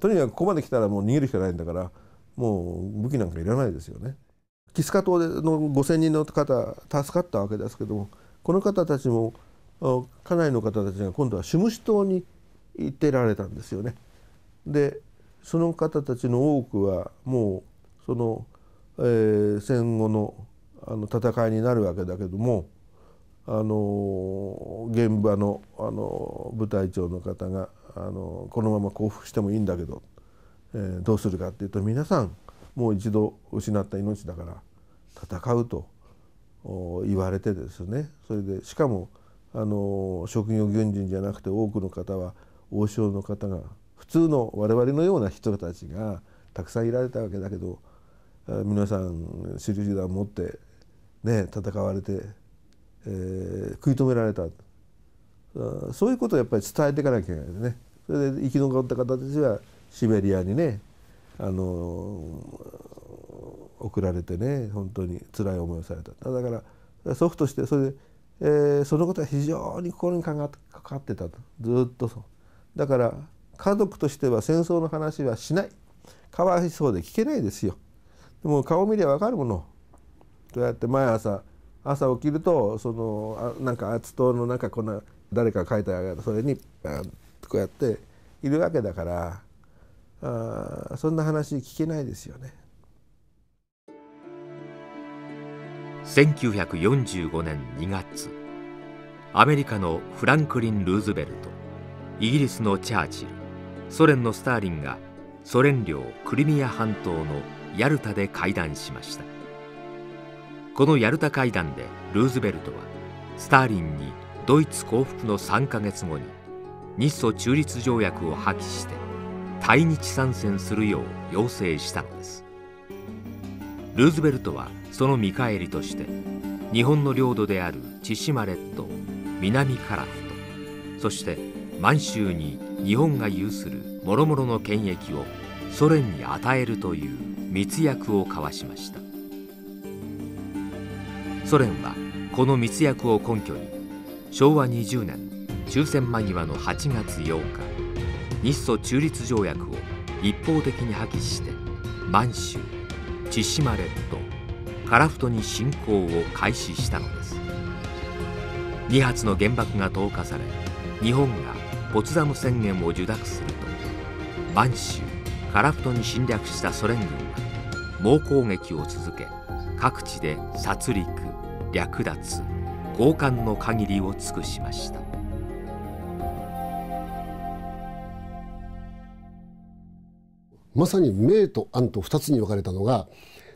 とにかくここまで来たらもう逃げるしかないんだからもう武器なんかいらないですよね。キスカ島の5,000人の方助かったわけですけどもこの方たちも家内の方たちが今度はシュムシ島に行ってられたんですよね。でその方たちの多くはもうその、えー、戦後のあの戦いになるわけだけどもあの現場のあの部隊長の方があのこのまま降伏してもいいんだけど、えー、どうするかっていうと皆さんもう一度失った命だから戦うと言われてですねそれでしかもあの職業軍人じゃなくて多くの方は王将の方が普通の我々のような人たちがたくさんいられたわけだけど皆さん印弾持ってね戦われて、えー、食い止められたそういうことをやっぱり伝えていかなきゃいけないですね。それで生き残った方たちはシベリアにねあの送られてね本当に辛い思いをされた。だから祖父としてそれで、えー、そのことは非常に心にかかってたと。ずっとそう。だから家族としては戦争の話はしない。かわいそうで聞けないですよ。でも顔見りゃ分かるもの。とやって毎朝朝起きるとそのあなんか厚党の中こんな誰か書いてあげたそれにこうやっているわけだからあそんな話聞けないですよね。1945年2月アメリカのフランクリン・ルーズベルトイギリスのチャーチルソ連のスターリンがソ連領クリミア半島のヤルタで会談しました。このヤルタ会談でルーズベルトはスターリンにドイツ降伏の3ヶ月後に日ソ中立条約を破棄して対日参戦するよう要請したのです。ルーズベルトはその見返りとして日本の領土である千島列島南樺太そして満州に日本が有する諸々の権益をソ連に与えるという密約を交わしました。ソ連はこの密約を根拠に昭和20年終戦間際の8月8日日ソ中立条約を一方的に破棄して満州千島列島樺太に侵攻を開始したのです。2発の原爆が投下され日本がポツダム宣言を受諾すると満州樺太に侵略したソ連軍は猛攻撃を続け各地で殺戮略奪強姦の限りを尽くしました。まさに明と暗と2つに分かれたのが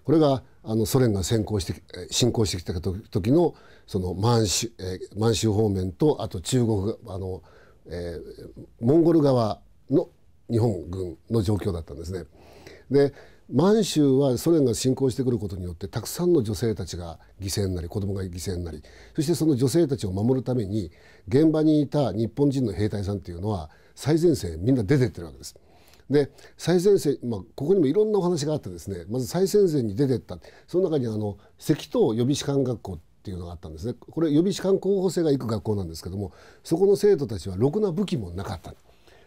これがあのソ連が先行して侵攻してきた時のその満州,、えー、満州方面とあと中国あの、えー、モンゴル側の日本軍の状況だったんですね。で満州はソ連が侵攻してくることによってたくさんの女性たちが犠牲になり子供が犠牲になりそしてその女性たちを守るために現場にいた日本人の兵隊さんっていうのは最前線みんな出てってるわけです。で最前線、まあ、ここにもいろんなお話があってですねまず最前線に出てった。その中にあの赤東予備士官学校っていうのがあったんですね。これ予備士官候補生が行く学校なんですけどもそこの生徒たちはろくな武器もなかった。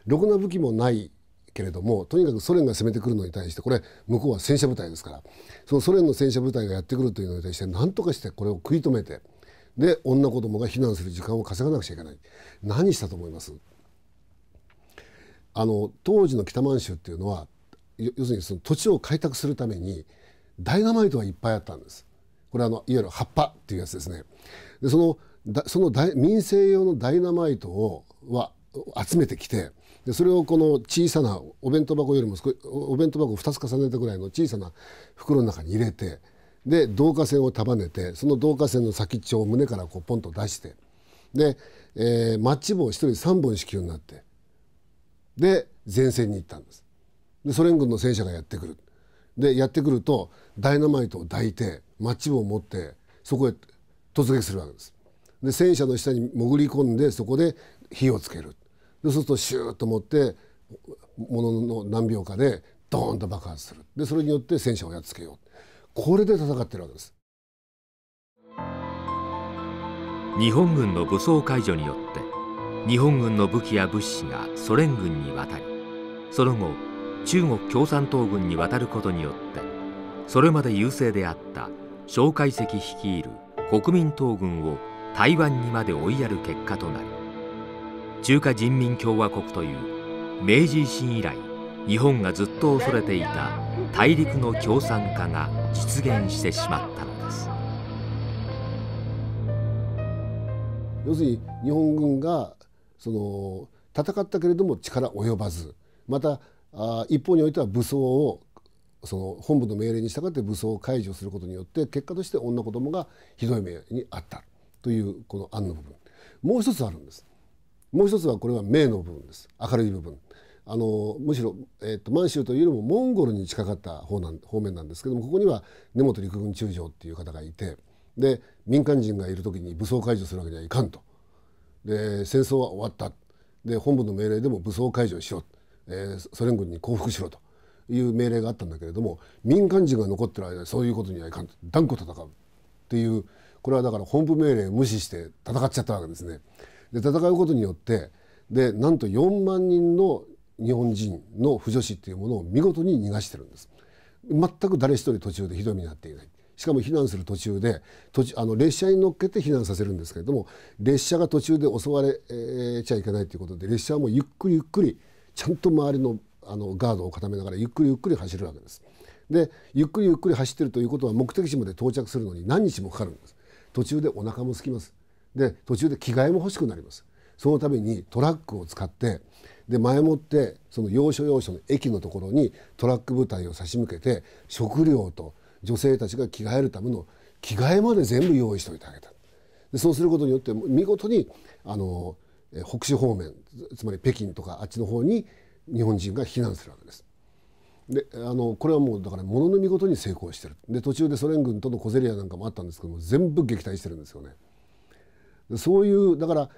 ろくな武器もないけれどもとにかくソ連が攻めてくるのに対してこれ向こうは戦車部隊ですから。そのソ連の戦車部隊がやってくるというのに対して何とかしてこれを食い止めてで女子供が避難する時間を稼がなくちゃいけない。何したと思います？あの当時の北満州っていうのは要するにその土地を開拓するためにダイナマイトがいっぱいあったんです。これあのいわゆる葉っぱっていうやつですね。でそのだその民生用のダイナマイトをは集めてきてでそれをこの小さなお弁当箱よりもお弁当箱を2つ重ねたぐらいの小さな袋の中に入れてで導火線を束ねてその導火線の先っちょを胸からこうポンと出してで、えー、マッチ棒を1人3本支給になってで前線に行ったんです。でソ連軍の戦車がやってくる。でやってくるとダイナマイトを抱いてマッチ棒を持ってそこへ突撃するわけです。で戦車の下に潜り込んでそこで火をつける。でそうするとシューッと持ってものの何秒かでドーンと爆発する。でそれによって戦車をやっつけよう。これで戦ってるわけです。日本軍の武装解除によって日本軍の武器や物資がソ連軍に渡りその後中国共産党軍に渡ることによってそれまで優勢であった蒋介石率いる国民党軍を台湾にまで追いやる結果となり中華人民共和国という明治維新以来日本がずっと恐れていた大陸の共産化が実現してしまったのです。要するに日本軍がその戦ったけれども力及ばず。またあ一方においては武装をその本部の命令に従って武装を解除することによって結果として女子供がひどい目にあった。というこの案の部分。もう一つあるんです。もう一つはこれは明の部分です。明るい部分。あのむしろ、えーと、満州というよりもモンゴルに近かった方なん方面なんですけどもここには根本陸軍中将っていう方がいてで民間人がいる時に武装解除するわけにはいかんと。で戦争は終わった。で本部の命令でも武装解除しろ、えー、ソ連軍に降伏しろと。いう命令があったんだけれども民間人が残ってる間そういうことにはいかんと。断固戦うっていうこれはだから本部命令無視して戦っちゃったわけですね。で戦うことによってでなんと4万人の日本人の不女子っていうものを見事に逃がしてるんです。全く誰一人途中でひどい目に遭っていない。しかも避難する途中で途中あの列車に乗っけて避難させるんですけれども列車が途中で襲われ、えー、ちゃいけないということで列車はもうゆっくりゆっくりちゃんと周りのあのガードを固めながらゆっくりゆっくり走るわけです。でゆっくりゆっくり走ってるということは目的地まで到着するのに何日もかかるんです。途中でお腹も空きます。で途中で着替えも欲しくなります。そのためにトラックを使ってで前もってその要所要所の駅のところにトラック部隊を差し向けて食料と女性たちが着替えるための着替えまで全部用意しておいてあげたでそうすることによって見事にあの北市方面つまり北京とかあっちの方に日本人が避難するわけです。であのこれはもうだからものの見事に成功してるで途中でソ連軍との小競り合いなんかもあったんですけども全部撃退してるんですよね。そういうだから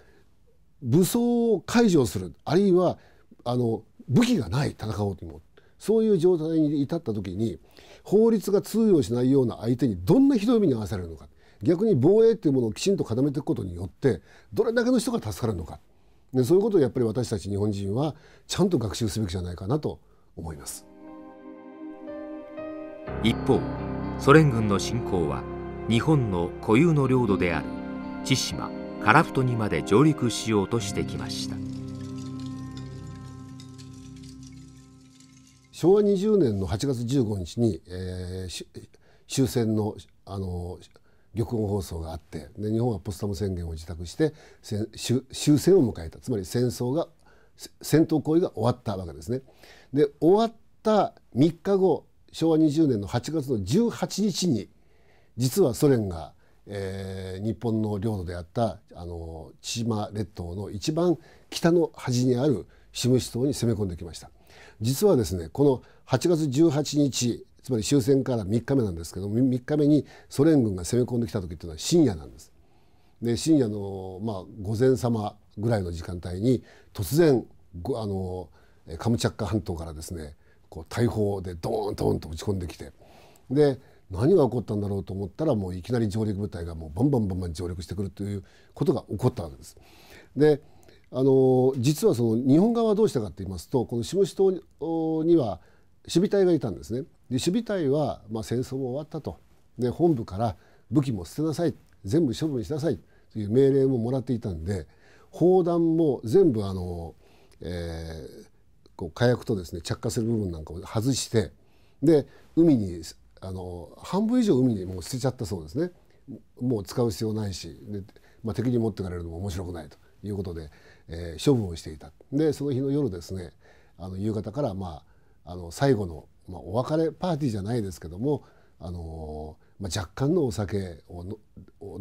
武装を解除するあるいはあの武器がない戦おうと思うそういう状態に至った時に法律が通用しないような相手にどんなひどい目に遭わされるのか。逆に防衛っていうものをきちんと固めていくことによってどれだけの人が助かるのか。でそういうことをやっぱり私たち日本人はちゃんと学習すべきじゃないかなと思います。一方ソ連軍の侵攻は日本の固有の領土である千島樺太にまで上陸しようとしてきました。昭和20年の8月15日に、えー、終戦のあの玉音放送があってで日本はポスタム宣言を自宅して終戦を迎えたつまり戦争が戦闘行為が終わったわけですね。で終わった3日後昭和20年の8月の18日に実はソ連がえー、日本の領土であったあの千島列島の一番北の端にあるシムシ島に攻め込んできました実はですねこの8月18日つまり終戦から3日目なんですけども3日目にソ連軍が攻め込んできた時っていうのは深夜なんです。で深夜の、まあ、午前様ぐらいの時間帯に突然あのカムチャッカ半島からですねこう大砲でドーンドーンと撃ち込んできてで何が起こったんだろうと思ったらもういきなり上陸部隊がもうバンバンバンバン上陸してくるということが起こったわけです。であの実はその日本側はどうしたかと言いますとこの下地島には守備隊がいたんですね。で守備隊は、まあ、戦争も終わったと。で本部から武器も捨てなさい。全部処分しなさい。という命令ももらっていたんで砲弾も全部あの、えー、こう火薬とですね着火する部分なんかを外してで海にあの半分以上海にもう捨てちゃったそうですね。もう使う必要ないしで、まあ、敵に持っていかれるのも面白くないということで、えー、処分をしていた。でその日の夜ですねあの夕方から、まあ、あの最後の、まあ、お別れパーティーじゃないですけども、あのまあ、若干のお酒を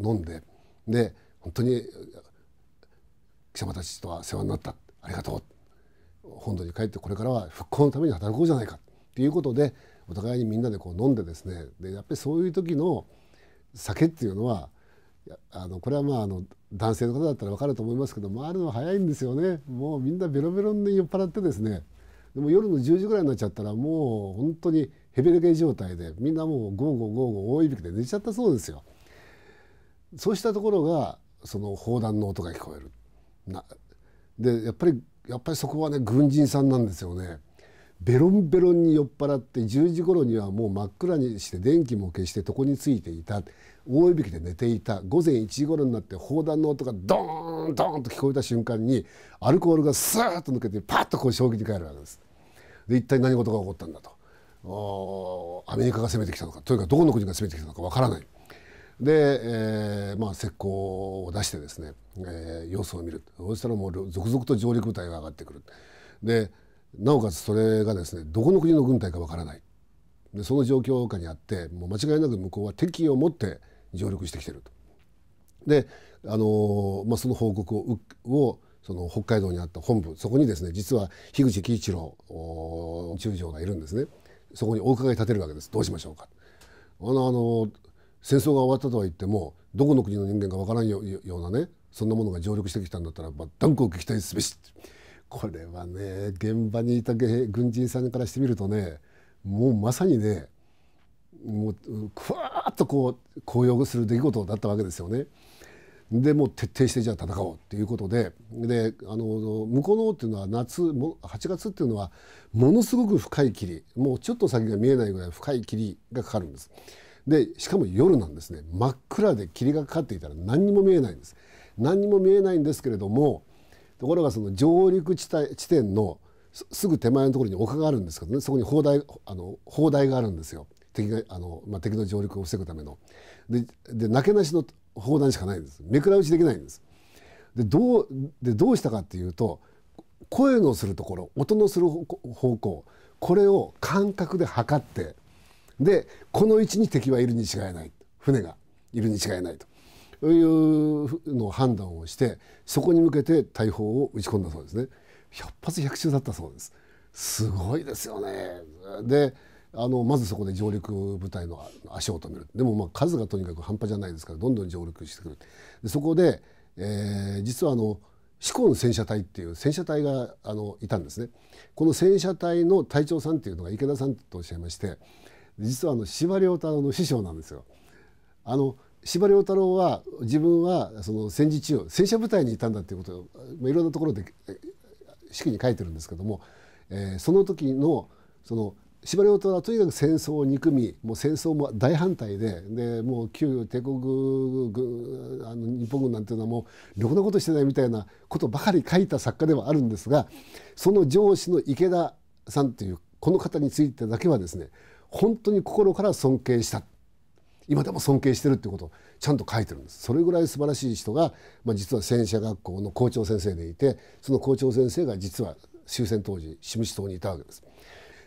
飲んでで本当に貴様たちとは世話になった。ありがとう。本土に帰ってこれからは復興のために働こうじゃないか。ということでお互いにみんなでこう飲んでですね。でやっぱりそういう時の酒っていうのはあのこれはまああの男性の方だったら分かると思いますけど回るの早いんですよねもうみんなベロベロに酔っ払ってですねでも夜の10時ぐらいになっちゃったらもう本当にヘベレケ状態でみんなもうゴーゴーゴーゴー大いびきで寝ちゃったそうですよ。そうしたところがその砲弾の音が聞こえる。なでやっぱりやっぱりそこはね軍人さんなんですよね。ベロンベロンに酔っ払って10時頃にはもう真っ暗にして電気も消して床についていた大いびきで寝ていた。午前1時頃になって砲弾の音がドーンドーンと聞こえた瞬間にアルコールがスーッと抜けてパッとこう衝撃に変えるわけです。で一体何事が起こったんだと。アメリカが攻めてきたのか。というかどこの国が攻めてきたのかわからない。で、えーまあ、石膏を出してですね、えー、様子を見る。そしたらもう続々と上陸部隊が上がってくる。でなおかつそれがですねどこの国の軍隊かわからない。でその状況下にあってもう間違いなく向こうは敵意を持って上陸してきてると。であのまあ、その報告ををその北海道にあった本部そこにですね実は樋口喜一郎中将がいるんですね。そこにお伺い立てるわけです。どうしましょうか。あのあの戦争が終わったとは言ってもどこの国の人間かわからんようなねそんなものが上陸してきたんだったらば断固撃退すべし。これはね現場にいた軍人さんからしてみるとねもうまさにねもうふわっとこう高揚する出来事だったわけですよね。でもう徹底してじゃあ戦おうっていうことでであの向こうのっていうのは夏も8月っていうのはものすごく深い霧もうちょっと先が見えないぐらい深い霧がかかるんです。でしかも夜なんですね真っ暗で霧がかかっていたら何にも見えないんです何にも見えないんですけれどもところがその上陸地帯地点のすぐ手前のところに丘があるんですけどねそこに砲台あの砲台があるんですよ敵があの、まあ、敵の上陸を防ぐための。ででなけなしの砲弾しかないんです。目くら打ちできないんです。でどうでどうしたかっていうと声のするところ音のする方向これを感覚で測ってでこの位置に敵はいるに違いない。船がいるに違いない。というの判断をしてそこに向けて大砲を撃ち込んだそうですね。100発100中だったそうです。すごいですよね。であのまずそこで上陸部隊の足を止める。でもまあ数がとにかく半端じゃないですからどんどん上陸してくる。でそこで、えー、実はあの四根戦車隊っていう戦車隊があのいたんですね。この戦車隊の隊長さんっていうのが池田さんとおっしゃいまして実はあの司馬太郎の師匠なんですよ。あの司馬太郎は自分はその戦時中戦車部隊にいたんだっていうことをいろんなところで式に書いてるんですけども、えー、その時のその司馬太郎はとにかく戦争を憎みもう戦争も大反対ででもう旧帝国軍あの日本軍なんていうのはもうろくなことしてないみたいなことばかり書いた作家ではあるんですがその上司の池田さんというこの方についてだけはですね本当に心から尊敬した今でも尊敬してるってことをちゃんと書いてるんですそれぐらい素晴らしい人が、まあ、実は戦車学校の校長先生でいてその校長先生が実は終戦当時志虫島にいたわけです。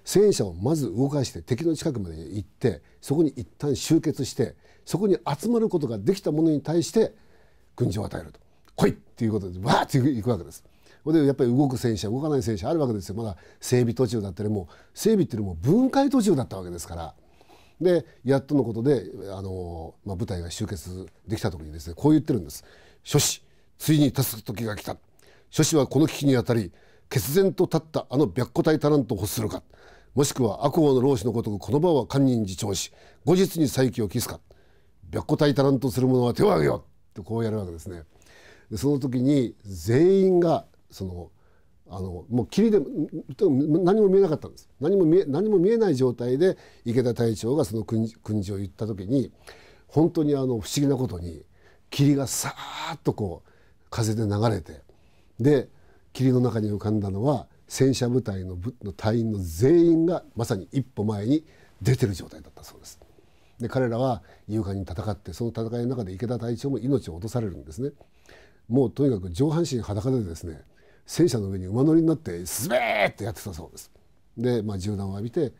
戦車をまず動かして敵の近くまで行ってそこに一旦集結してそこに集まることができたものに対して軍事を与えると。来い!っていうことでわーって行くわけです。でやっぱり動く戦車動かない戦車あるわけですよ。まだ整備途中だったりもう整備っていうのも分解途中だったわけですから。でやっとのことであの、まあ、部隊が集結できた時にですねこう言ってるんです「諸子ついに立つ時が来た。諸子はこの危機にあたり決然と立ったあの白虎隊足らんと欲するか。もしくは悪王の老子のごとくこの場は堪忍自重し後日に再起を期すか。白虎隊足らんとする者は手を挙げよ」ってこうやるわけですね。でその時に全員がそのあのもう霧で何も見えなかったんです。何も見え何も見えない状態で池田隊長がその訓示を言った時に本当にあの不思議なことに霧がさーっとこう風で流れてで霧の中に浮かんだのは戦車部隊の部の隊員の全員がまさに一歩前に出てる状態だったそうです。で彼らは勇敢に戦ってその戦いの中で池田隊長も命を落とされるんですね。もうとにかく上半身裸でですね戦車の上に馬乗りになって進めってやってたそうです。で、まあ、銃弾を浴びて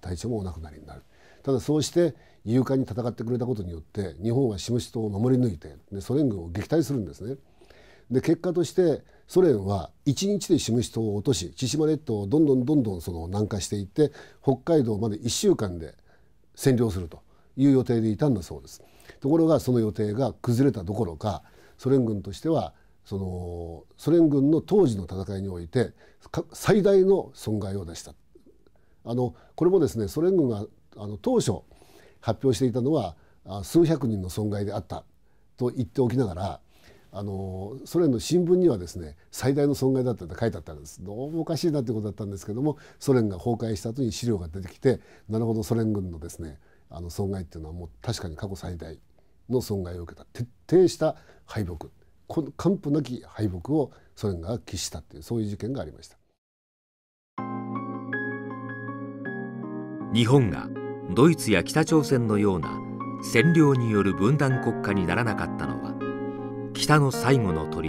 隊長もお亡くなりになる。ただそうして勇敢に戦ってくれたことによって日本はシムシ島を守り抜いてでソ連軍を撃退するんですね。で結果としてソ連は1日でシムシ島を落とし千島列島をどんどんどんどんその南下していって北海道まで1週間で占領するという予定でいたんだそうです。ところがその予定が崩れたどころかソ連軍としてはそのソ連軍の当時の戦いにおいて最大の損害を出したあのこれもですねソ連軍があの当初発表していたのは数百人の損害であったと言っておきながらあのソ連の新聞にはですね最大の損害だったって書いてあったんです。どうもおかしいなってことだったんですけどもソ連が崩壊した後に資料が出てきてなるほどソ連軍のですねあの損害っていうのはもう確かに過去最大の損害を受けた。徹底した敗北。この完膚なき敗北をソ連が喫したっていうそういう事件がありました。日本がドイツや北朝鮮のような占領による分断国家にならなかったのは北の最後の砦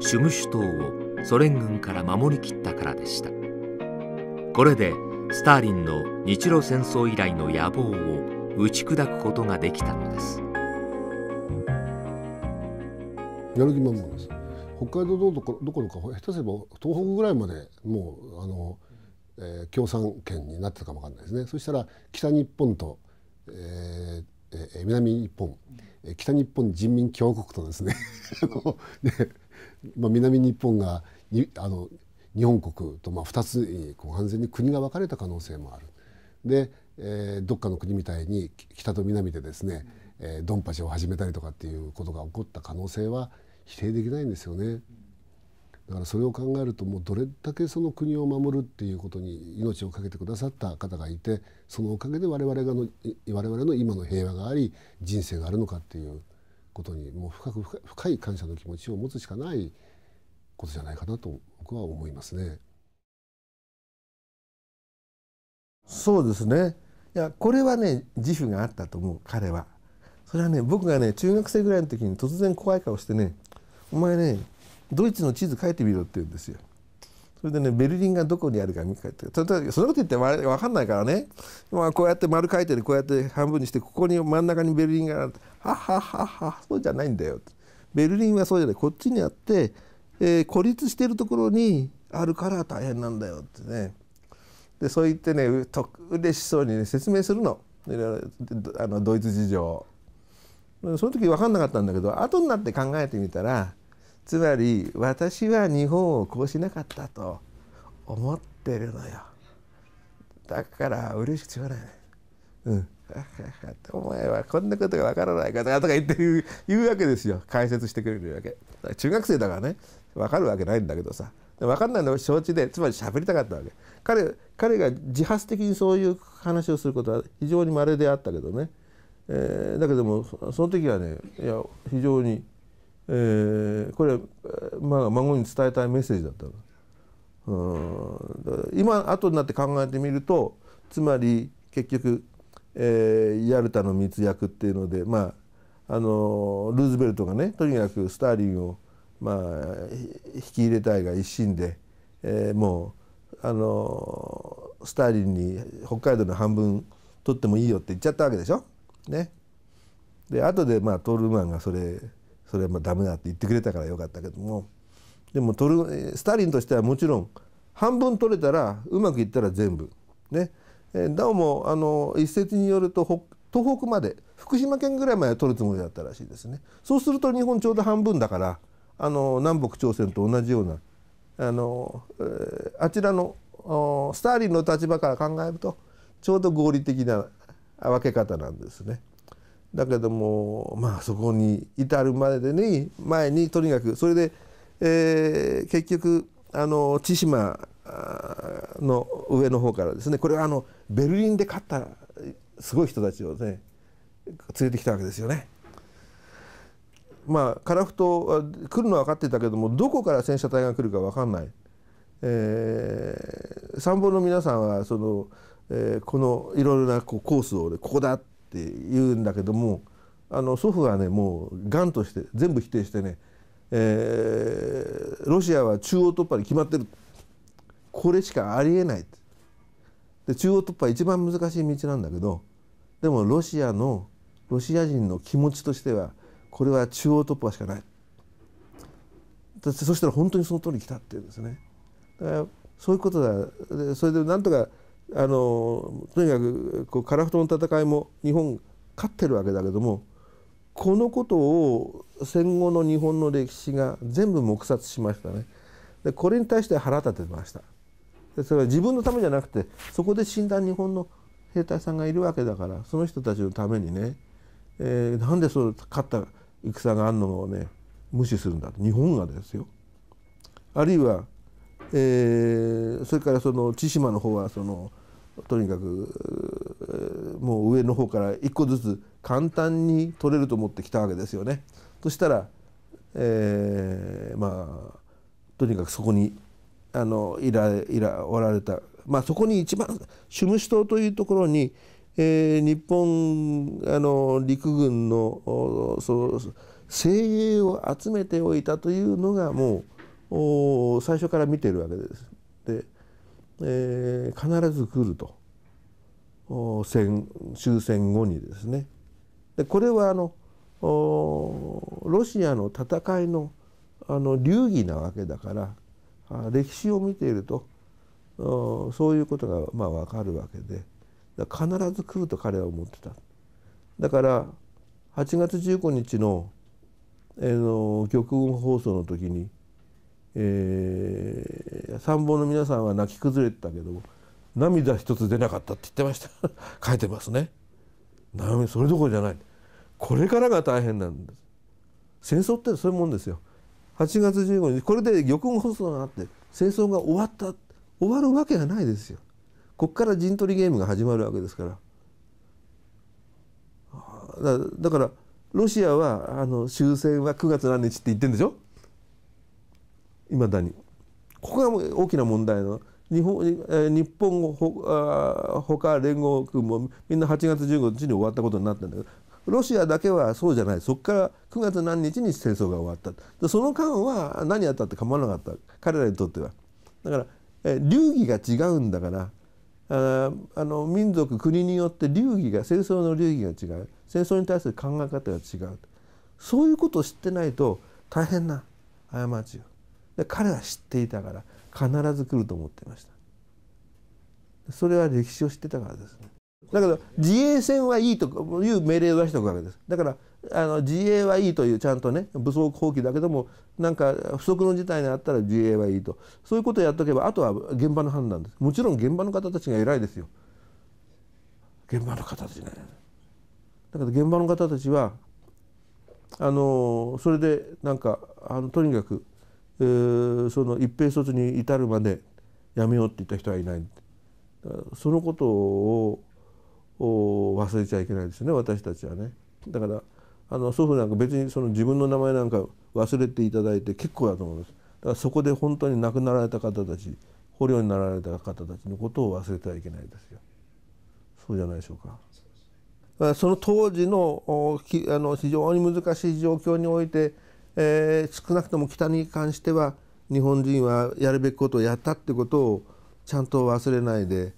シュムシュ島をソ連軍から守りきったからでした。これでスターリンの日露戦争以来の野望を打ち砕くことができたのです。やる気満々です。北海道どこどころか下手すれば東北ぐらいまでもうあの、えー、共産圏になってたかもわかんないですね。そしたら北日本と、えーえー、南日本。北日本人民共和国とですね (laughs) で、まあ、南日本がにあの日本国とまあ2つにこう完全に国が分かれた可能性もある。で、えー、どっかの国みたいに北と南でですね、えー、ドンパチを始めたりとかっていうことが起こった可能性は否定できないんですよね。だからそれを考えるともうどれだけその国を守るっていうことに命を懸けてくださった方がいてそのおかげで我々がの我々の今の平和があり人生があるのかっていうことにもう深く深い感謝の気持ちを持つしかないことじゃないかなと僕は思いますね。そうですねいやこれはね自負があったと思う彼は。それはね僕がね中学生ぐらいの時に突然怖い顔してね「お前ねドイツの地図書いてみろって言うんですよ。それでねベルリンがどこにあるか見かってそんなこと言って分かんないからね、まあ、こうやって丸書いてるこうやって半分にしてここに真ん中にベルリンがある。はっはっはっはそうじゃないんだよ。ベルリンはそうじゃない。こっちにあって、えー、孤立してるところにあるから大変なんだよってね。でそう言ってねと嬉しそうに、ね、説明するの。あのドイツ事情その時分かんなかったんだけど後になって考えてみたらつまり私は日本をこうしなかったと思ってるのよ。だから嬉しくてしょうがない。ねうん。お前はこんなことがわからないかとか言って言うわけですよ。解説してくれるわけ。中学生だからね。分かるわけないんだけどさ。分かんないのを承知でつまり喋りたかったわけ。彼彼が自発的にそういう話をすることは非常に稀であったけどね、えー、だけどもその時はねいや非常にえー、これは、まあ、孫に伝えたいメッセージだったうん。今後になって考えてみるとつまり結局、えー、ヤルタの密約っていうので、まあ、あのルーズベルトがねとにかくスターリンを、まあ、引き入れたいが一心で、えー、もうあのスターリンに北海道の半分取ってもいいよって言っちゃったわけでしょ。ね、で後でまあトールマンがそれそれはまあダメだって言ってくれたからよかったけども。でも取るスターリンとしてはもちろん半分取れたらうまくいったら全部。ね。なおもあの一説によると東北まで福島県ぐらいまで取るつもりだったらしいですね。そうすると日本ちょうど半分だからあの南北朝鮮と同じようなあの、あちらのスターリンの立場から考えるとちょうど合理的な分け方なんですね。だけどもまあそこに至るまでに前にとにかくそれで、えー、結局あの千島の上の方からですねこれはあのベルリンで勝ったすごい人たちをね連れてきたわけですよね。まあ樺太は来るのは分かってたけどもどこから戦車隊が来るか分かんない。えー、参謀の皆さんはその、えー、このいろいろなこうコースを、ね、ここだって言うんだけどもあの祖父がねもうがんとして全部否定してね、えー、ロシアは中央突破に決まってる。これしかありえない。で中央突破一番難しい道なんだけどでもロシアのロシア人の気持ちとしてはこれは中央突破しかない。そしたら本当にその通り来たっていうんですね。だからそういうことだ。それでなんとかあのとにかくこう樺太の戦いも日本勝ってるわけだけどもこのことを戦後の日本の歴史が全部黙殺しましたね。でこれに対して腹立てました。でそれは自分のためじゃなくてそこで死んだ日本の兵隊さんがいるわけだからその人たちのためにね、えー、なんでそう勝った戦があるのをね無視するんだと日本がですよ。あるいは、えー、それからその千島の方はそのとにかくもう上の方から一個ずつ簡単に取れると思ってきたわけですよね。そしたら、えー、まあとにかくそこにあのいらいらおられた、まあ、そこに一番シュムシ島というところに、えー、日本あの陸軍のそ精鋭を集めておいたというのがもう最初から見ているわけです。で、えー、必ず来ると戦終戦後にですね。でこれはあのロシアの戦いのあの流儀なわけだから歴史を見ているとそういうことがまあ分かるわけで必ず来ると彼は思ってた。だから8月15日の,、えー、の玉音放送の時に、えー、参謀の皆さんは泣き崩れてたけども涙一つ出なかったって言ってました。(laughs) 書いてますね。それどころじゃない。これからが大変なんです。戦争ってそういうもんですよ。8月15日これで玉音放送があって戦争が終わった終わるわけがないですよ。ここから陣取りゲームが始まるわけですから。だからロシアはあの終戦は9月何日って言ってるんでしょ？いまだに。ここが大きな問題の。日本日本ほほか連合軍もみんな8月15日に終わったことになってるんだけどロシアだけはそうじゃない。そこから9月何日に戦争が終わった。その間は何やったって構わなかった。彼らにとっては。だからえ流儀が違うんだから。ああの民族国によって流儀が戦争の流儀が違う。戦争に対する考え方が違う。そういうことを知ってないと大変な過ちよ。で彼は知っていたから必ず来ると思ってました。それは歴史を知ってたからですね。だけど自衛戦はいいという命令を出しておくわけです。だからあの自衛はいいというちゃんとね武装蜂起だけどもなんか不測の事態にあったら自衛はいいと。そういうことをやっとけばあとは現場の判断です。もちろん現場の方たちが偉いですよ。現場の方たちねだけど現場の方たちはあのそれでなんかあのとにかく、その一平卒に至るまでやめようって言った人はいないそのことを忘れちゃいけないですね私たちはね。だからあの祖父なんか別にその自分の名前なんか忘れていただいて結構だと思います。だからそこで本当に亡くなられた方たち捕虜になられた方たちのことを忘れてはいけないですよ。そうじゃないでしょうか。その当時のあの非常に難しい状況において、えー、少なくとも北に関しては日本人はやるべきことをやったってことをちゃんと忘れないで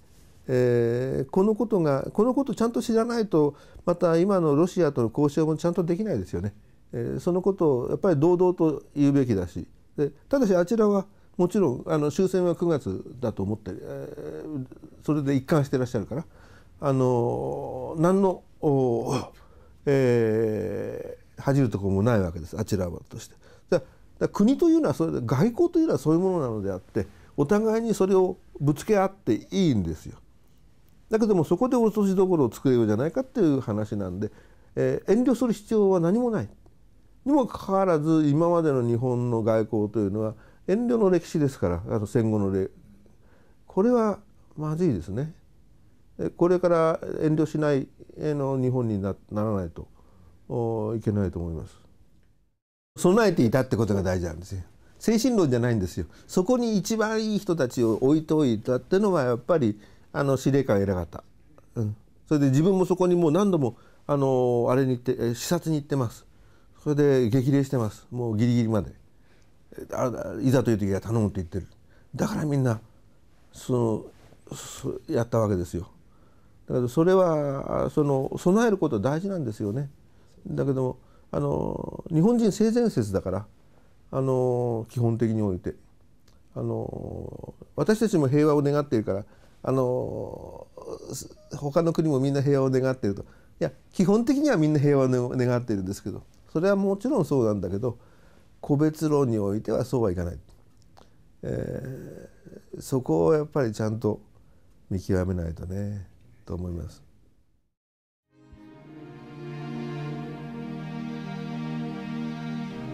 えー、このことがこのことをちゃんと知らないとまた今のロシアとの交渉もちゃんとできないですよね。えー、そのことをやっぱり堂々と言うべきだしでただしあちらはもちろんあの終戦は9月だと思って、えー、それで一貫してらっしゃるからあの何のえー、恥じるところもないわけですあちらはとして。だ国というのはそれで外交というのはそういうものなのであってお互いにそれをぶつけ合っていいんですよ。だけどもそこで落としどころを作れようじゃないかっていう話なんで、えー、遠慮する必要は何もない。にもかかわらず今までの日本の外交というのは遠慮の歴史ですからあの戦後の例これはまずいですね。これから遠慮しないの日本にならないといけないと思います。備えていたってことが大事なんですよ。精神論じゃないんですよ。そこに一番いい人たちを置いておいたっていうのはやっぱりあの司令官偉かった、うん、それで自分もそこにもう何度もあのあれに行って視察に行ってます。それで激励してます。もうギリギリまで。いざという時は頼むって言ってる。だからみんなそのやったわけですよ。だけどそれはその備えること大事なんですよね。だけどもあの日本人性善説だからあの基本的においてあの私たちも平和を願っているからあの他の国もみんな平和を願っているといや基本的にはみんな平和を願っているんですけどそれはもちろんそうなんだけど個別論においてはそうはいかない、えー、そこをやっぱりちゃんと見極めないとねと思います。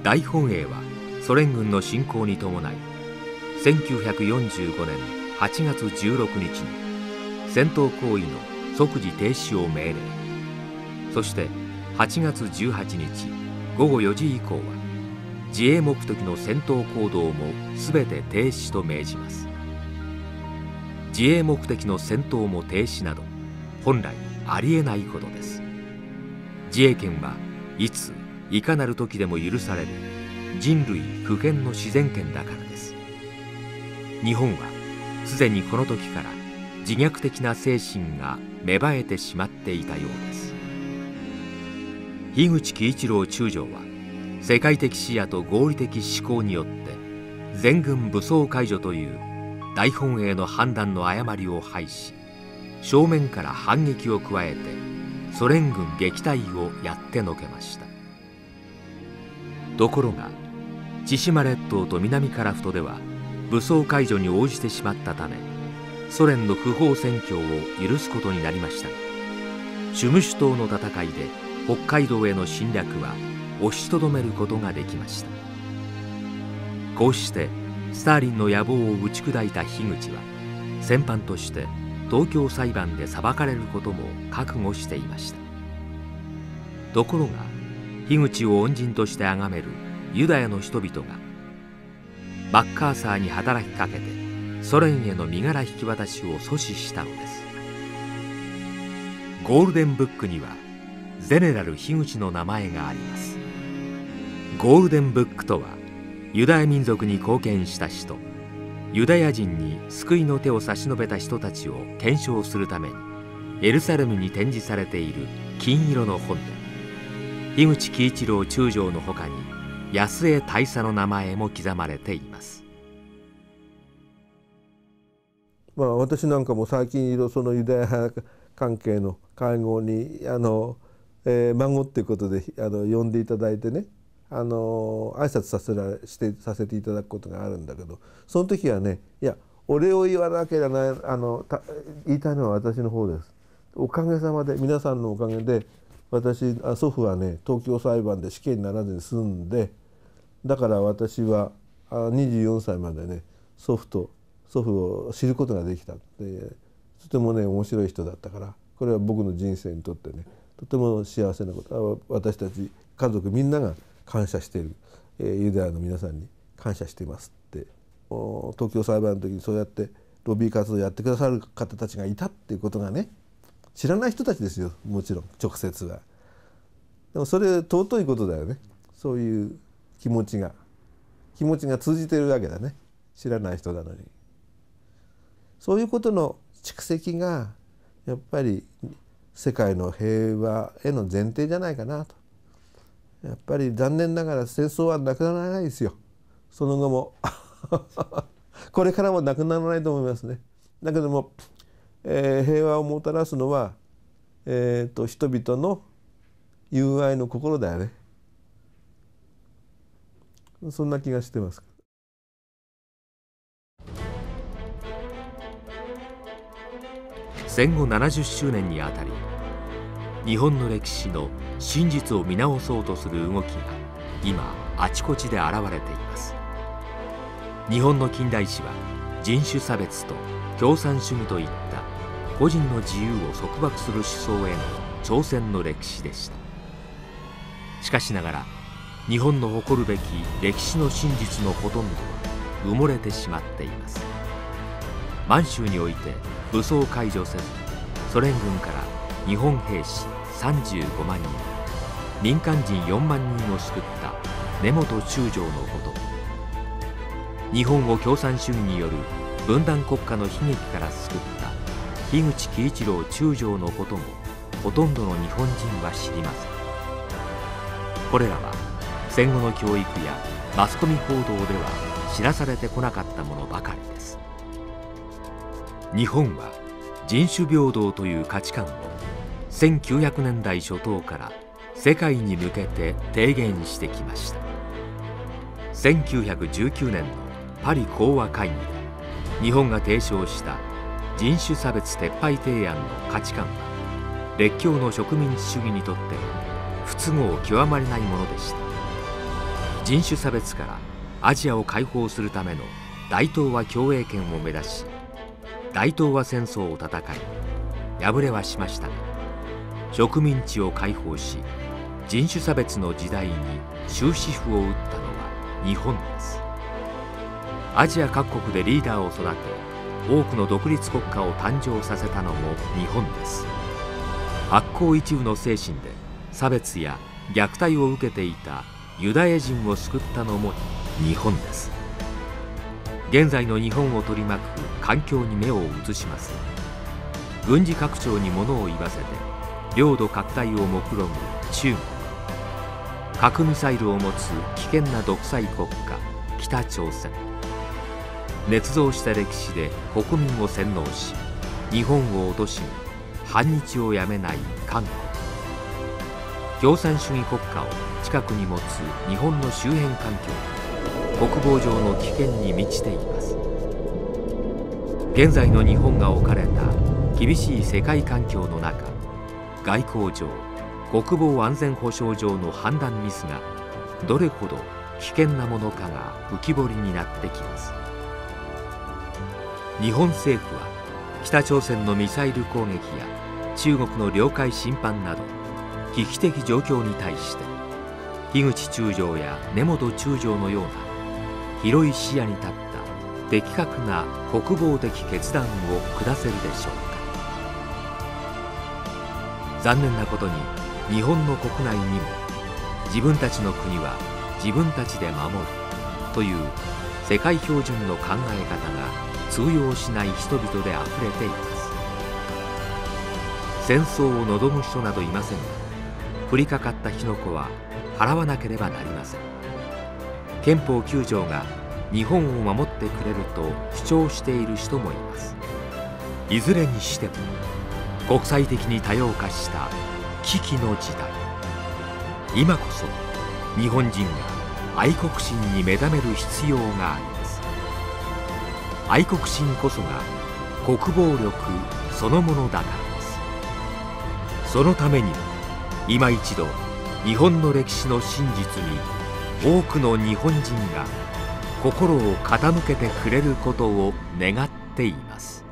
大本営はソ連軍の侵攻に伴い1945年8月16日に戦闘行為の即時停止を命令。そして8月18日午後4時以降は自衛目的の戦闘行動も全て停止と命じます。自衛目的の戦闘も停止など本来ありえないことです。自衛権はいついかなる時でも許される人類普遍の自然権だからです。日本はすでにこの時から自虐的な精神が芽生えてしまっていたようです。樋口喜一郎中将は世界的視野と合理的思考によって全軍武装解除という大本営の判断の誤りを排し正面から反撃を加えてソ連軍撃退をやってのけました。ところが千島列島と南樺太では武装解除に応じてしまったためソ連の不法占拠を許すことになりました。がシュムシュ島の戦いで北海道への侵略は押しとどめることができました。こうしてスターリンの野望を打ち砕いた樋口は戦犯として東京裁判で裁かれることも覚悟していました。ところが口を恩人として崇めるユダヤの人々がマッカーサーに働きかけてソ連への身柄引き渡しを阻止したのです。ゴールデンブックにはゼネラル樋口の名前があります。ゴールデンブックとはユダヤ民族に貢献した人ユダヤ人に救いの手を差し伸べた人たちを検証するためにエルサレムに展示されている金色の本で樋口喜一郎中将のほかに安江大佐の名前も刻まれていますまあ私なんかも最近いろそのユダヤ関係の会合にあの、えー、孫っていうことであの呼んでいただいてねあの挨拶させらしてさせていただくことがあるんだけどその時はねいやお礼を言わなければないあの言いたいのは私の方です。おかげさまで皆さんのおかげで私祖父はね東京裁判で死刑にならずに済んでだから私は24歳までね祖父と祖父を知ることができたってとてもね面白い人だったからこれは僕の人生にとってねとても幸せなこと。私たち家族みんなが感謝している、えー、ユダヤの皆さんに感謝していますって東京裁判の時にそうやってロビー活動をやってくださる方たちがいたっていうことがね知らない人たちですよもちろん直接は。でもそれ尊いことだよね。そういう気持ちが。気持ちが通じてるわけだね。知らない人なのに。そういうことの蓄積がやっぱり世界の平和への前提じゃないかなと。やっぱり残念ながら戦争はなくならないですよ。その後も。(laughs) これからもなくならないと思いますね。だけども、えー、平和をもたらすのは、えーと、人々の友愛の心だよね。そんな気がしてます戦後70周年にあたり日本の歴史の真実を見直そうとする動きが今あちこちで現れています。日本の近代史は人種差別と共産主義といった個人の自由を束縛する思想への挑戦の歴史でした。しかしながら日本の誇るべき歴史の真実のほとんどは埋もれてしまっています。満州において武装解除せずソ連軍から日本兵士35万人民間人4万人を救った根本中将のこと。日本を共産主義による分断国家の悲劇から救った樋口喜一郎中将のこともほとんどの日本人は知りません。これらは戦後の教育やマスコミ報道では知らされてこなかったものばかりです。日本は人種平等という価値観を1900年代初頭から世界に向けて提言してきました。1919年のパリ講和会議で日本が提唱した人種差別撤廃提案の価値観。は列強の植民地主義にとって不都合極まりないものでした。人種差別からアジアを解放するための大東亜共栄圏を目指し大東亜戦争を戦い敗れはしました。が植民地を解放し人種差別の時代に終止符を打ったのは日本です。アジア各国でリーダーを育て多くの独立国家を誕生させたのも日本です。発行一部の精神で差別や虐待を受けていたユダヤ人を救ったのも日本です。現在の日本を取り巻く環境に目を移します。軍事拡張に物を言わせて領土拡大を目論む中国。核ミサイルを持つ危険な独裁国家北朝鮮。捏造した歴史で国民を洗脳し日本を貶し反日をやめない韓国。共産主義国家を近くに持つ日本の周辺環境国防上の危険に満ちています。現在の日本が置かれた厳しい世界環境の中外交上国防安全保障上の判断ミスがどれほど危険なものかが浮き彫りになってきます。日本政府は北朝鮮のミサイル攻撃や中国の領海侵犯など危機的状況に対して樋口中将や根本中将のような広い視野に立った的確な国防的決断を下せるでしょうか。残念なことに日本の国内にも自分たちの国は自分たちで守るという世界標準の考え方が通用しない人々であふれています。戦争を望む人などいませんが降りかかった火の粉は払わなければなりません。憲法9条が日本を守ってくれると主張している人もいます。いずれにしても国際的に多様化した危機の時代。今こそ日本人が愛国心に目覚める必要があります。愛国心こそが国防力そのものだからです。そのためにも今一度日本の歴史の真実に多くの日本人が心を傾けてくれることを願っています。